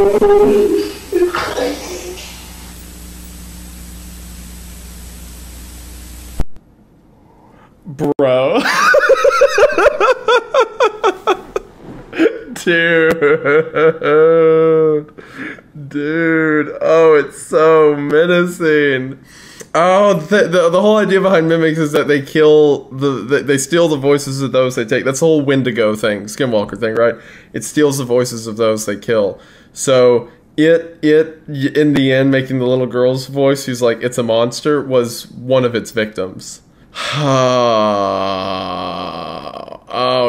Bro. Dude. Dude. Oh, it's so menacing. Oh, the, the, whole idea behind mimics is that they kill the, the they steal the voices of those they take. That's the whole Wendigo thing, Skinwalker thing, right? It steals the voices of those they kill. So it it in the end making the little girl's voice who's like it's a monster was one of its victims. oh,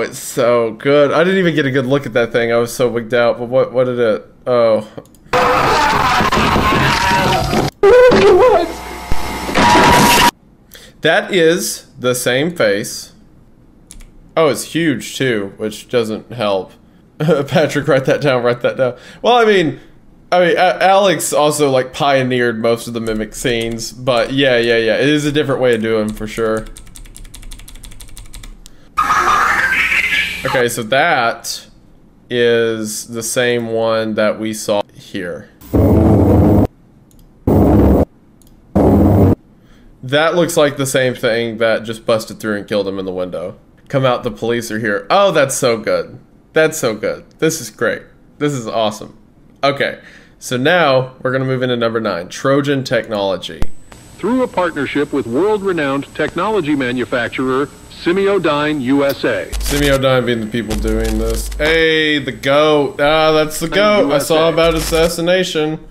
it's so good. I didn't even get a good look at that thing. I was so wigged out. But what what did it? Oh. That is the same face. Oh, it's huge too, which doesn't help. Patrick, write that down. Write that down. Well, I mean, I mean, Alex also like pioneered most of the mimic scenes, but yeah, yeah, yeah, it is a different way of doing for sure. Okay, so that is the same one that we saw here. That looks like the same thing that just busted through and killed him in the window. Come out, the police are here. Oh, that's so good. That's so good. This is great. This is awesome. Okay, so now we're going to move into number nine Trojan Technology. Through a partnership with world-renowned technology manufacturer Symbiodyne USA. Symbiodyne being the people doing this. Hey, the goat. Ah, that's the goat. I saw about assassination.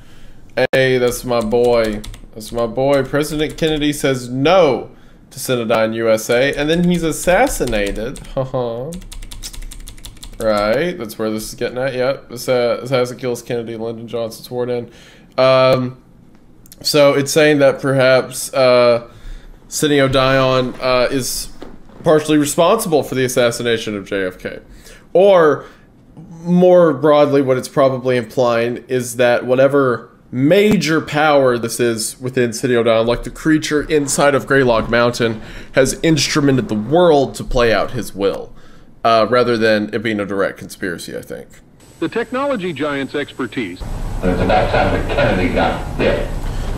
Hey, that's my boy. That's my boy. President Kennedy says no to Symbiodyne USA, and then he's assassinated. Right, that's where this is getting at. Yep, uh, has kills Kennedy, Lyndon Johnson sworn in. Um, So it's saying that perhaps uh, O'Dion uh, is partially responsible for the assassination of JFK. Or, more broadly, what it's probably implying is that whatever major power this is within Symbiodyne, like the creature inside of Greylock Mountain, has instrumented the world to play out his will, uh, rather than it being a direct conspiracy, I think. The technology giant's expertise. It's about time that Kennedy got there.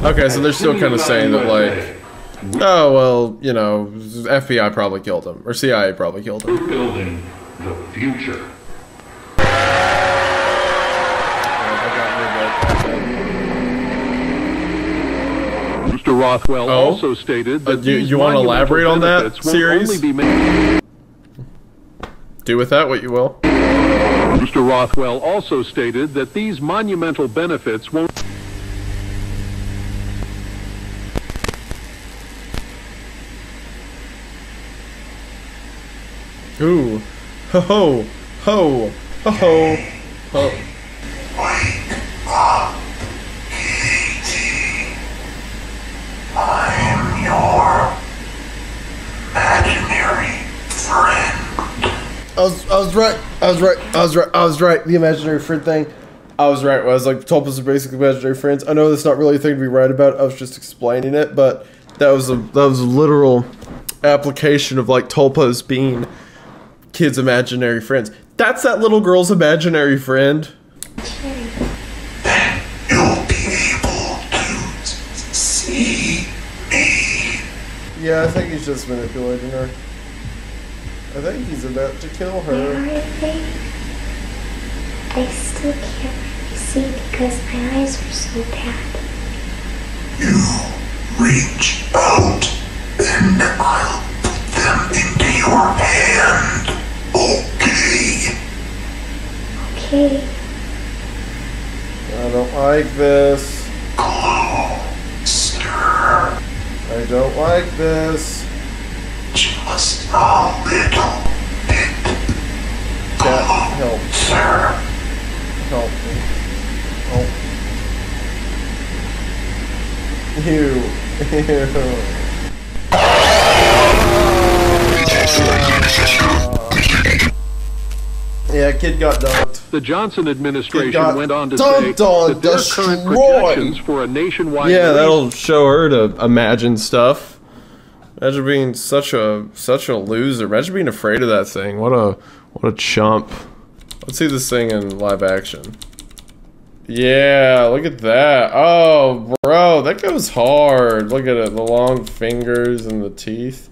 Okay, so they're still kind of saying that, like, oh, well, you know, FBI probably killed him, or CIA probably killed him. We're building the future. Mr. Rothwell Oh? also stated that Uh, you- these you wanna monumental elaborate on that benefits won't series? only be made- Do with that what you will. Mr. Rothwell also stated that these monumental benefits won't Ooh. Ho ho. Ho. Ho ho. Ho. I'm your imaginary friend. I was, I was right. I was right. I was right. I was right. The imaginary friend thing. I was right. I was like, Tulpas are basically imaginary friends. I know that's not really a thing to be right about. I was just explaining it, but that was a that was a literal application of like Tulpas being kids' imaginary friends. That's that little girl's imaginary friend. See me. Yeah, I think he's just manipulating her. I think he's about to kill her. I still can't really see because my eyes are so bad. You reach out and I'll put them into your hand. Okay. Okay. I don't like this. I don't like this. Just a little Cat, help. sir. Help me. Help. Ew. yeah, kid got dunked. The Johnson administration went on to say that their current destroyed. projections for a nationwide Yeah, that'll show her to imagine stuff. Imagine being such a such a loser. Imagine being afraid of that thing. What a what a chump. Let's see this thing in live action. Yeah, look at that. Oh, bro, that goes hard. Look at it, the long fingers and the teeth.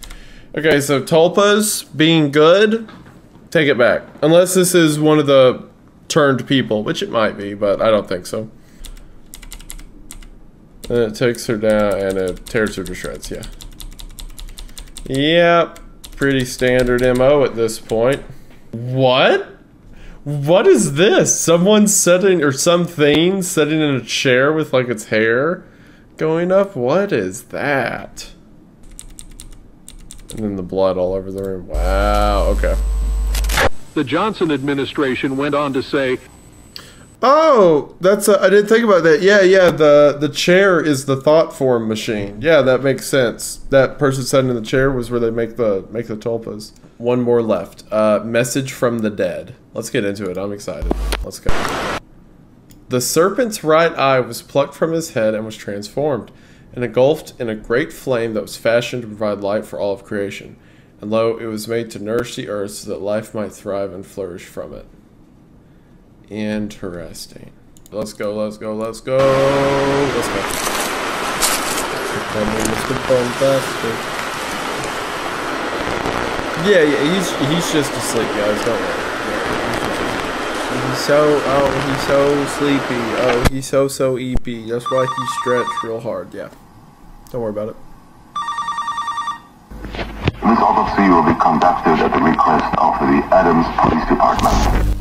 Okay, so Tulpas being good, take it back. Unless this is one of the turned people, which it might be, but I don't think so. And it takes her down and it tears her to shreds, yeah. Yep, pretty standard MO at this point. What? What is this? Someone sitting, or something sitting in a chair with like its hair going up? What is that? And then the blood all over the room. Wow, okay. The Johnson administration went on to say Oh, that's I didn't think about that. Yeah, yeah. The the chair is the thought form machine. Yeah, that makes sense. That person sitting in the chair was where they make the make the tulpas. One more left. Uh, message from the dead. Let's get into it. I'm excited. Let's go. The serpent's right eye was plucked from his head and was transformed, and engulfed in a great flame that was fashioned to provide light for all of creation. And lo, it was made to nourish the earth so that life might thrive and flourish from it. Interesting. Let's go, let's go, let's go. Let's go. Mr. Bombastic. Yeah, yeah, he's he's just asleep, guys. Don't worry. He's so oh he's so sleepy. Oh he's so so EP. That's why he stretched real hard. Yeah. Don't worry about it. This autopsy will be conducted at the request of the Adams Police Department.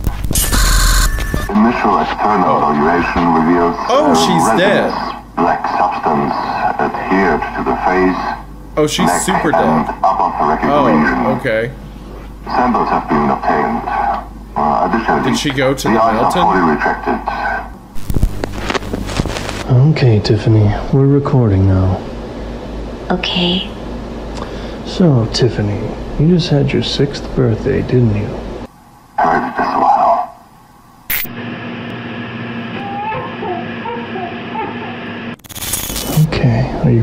Initial external evaluation reveals Oh, a she's dead. resinous black substance adhered to the face, Oh, she's neck, super and dead. upper thoracic region. Oh, okay. Samples have been obtained. Uh, additionally, Did she go to the the eyes mountain? fully retracted. Okay, Tiffany, we're recording now. Okay. So, Tiffany, you just had your sixth birthday, didn't you?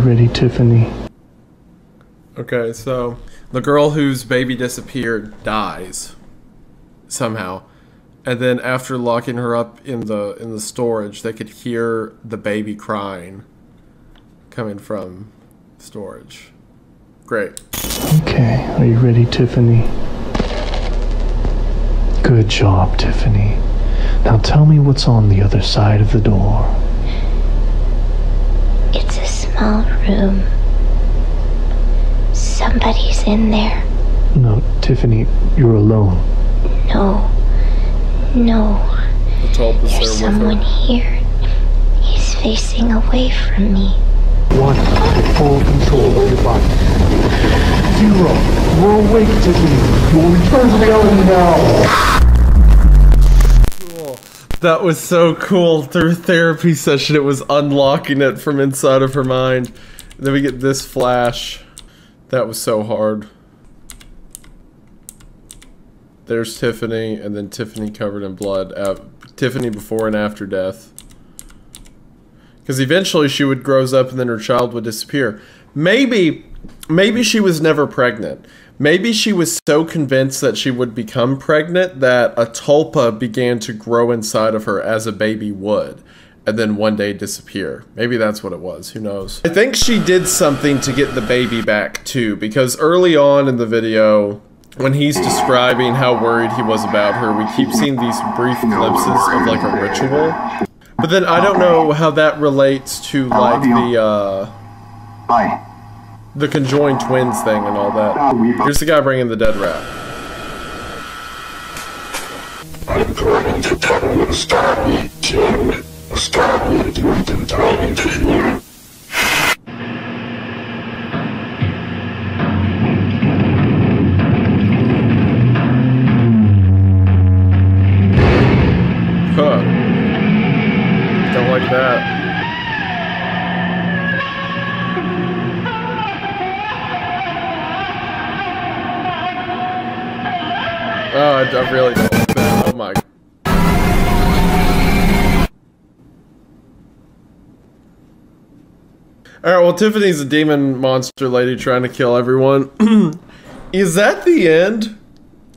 Okay, ready, Tiffany? Okay, so the girl whose baby disappeared dies somehow. And then after locking her up in the in the storage, they could hear the baby crying coming from storage. Great. Okay, are you ready, Tiffany? Good job, Tiffany. Now tell me what's on the other side of the door. It's a small room. Somebody's in there. No, Tiffany, you're alone. No. No. The tulp is There's there someone here. He's facing away from me. One, full control of your body. Zero, we're awake, Tiffany. You will return to reality now. That was so cool. Through therapy session, it was unlocking it from inside of her mind. Then we get this flash. That was so hard. There's Tiffany, and then Tiffany covered in blood. Uh, Tiffany before and after death. Because eventually she would grows up and then her child would disappear. Maybe, maybe she was never pregnant. Maybe she was so convinced that she would become pregnant that a tulpa began to grow inside of her as a baby would. And then one day disappear. Maybe that's what it was. Who knows? I think she did something to get the baby back too. Because early on in the video, when he's describing how worried he was about her, we keep seeing these brief glimpses of like a ritual. But then I don't know how that relates to like the uh the conjoined twins thing and all that. Here's the guy bringing the dead rat. I'm going to tell to. I, I really don't that. Oh my. Alright, well, Tiffany's a demon monster lady trying to kill everyone. Is that the end?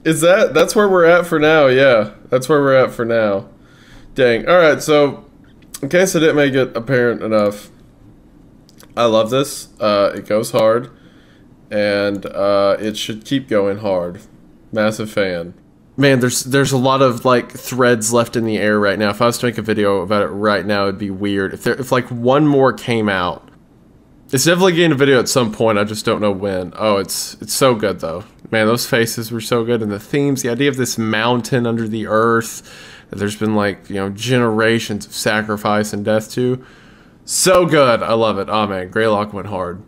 Is that that's where we're at for now? Yeah, that's where we're at for now. Dang. All right, so in case I didn't make it apparent enough, I love this. Uh, it goes hard, and uh, it should keep going hard. Massive fan. Man, there's there's a lot of like threads left in the air right now. If I was to make a video about it right now, it'd be weird. If there if like one more came out, it's definitely getting a video at some point. I just don't know when. Oh, it's it's so good though. Man, those faces were so good, and the themes, the idea of this mountain under the earth that there's been like you know generations of sacrifice and death to. So good. I love it. Oh man, Greylock went hard.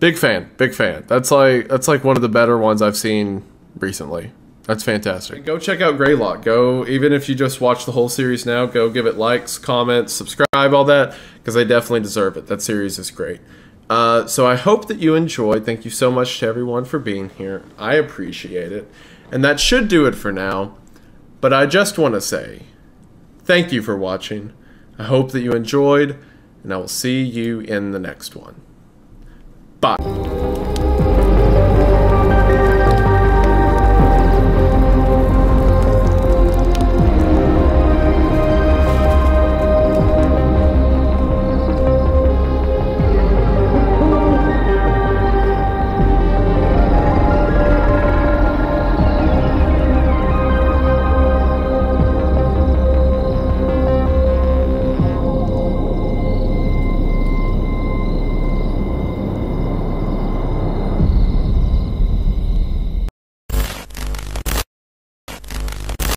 Big fan. Big fan. That's like that's like one of the better ones I've seen recently. That's fantastic. Go check out Greylock. Go even if you just watch the whole series now, go give it likes, comments, subscribe, all that because they definitely deserve it. That series is great. Uh, so I hope that you enjoyed. Thank you so much to everyone for being here. I appreciate it. And that should do it for now. But I just want to say thank you for watching. I hope that you enjoyed, and I will see you in the next one. Bye.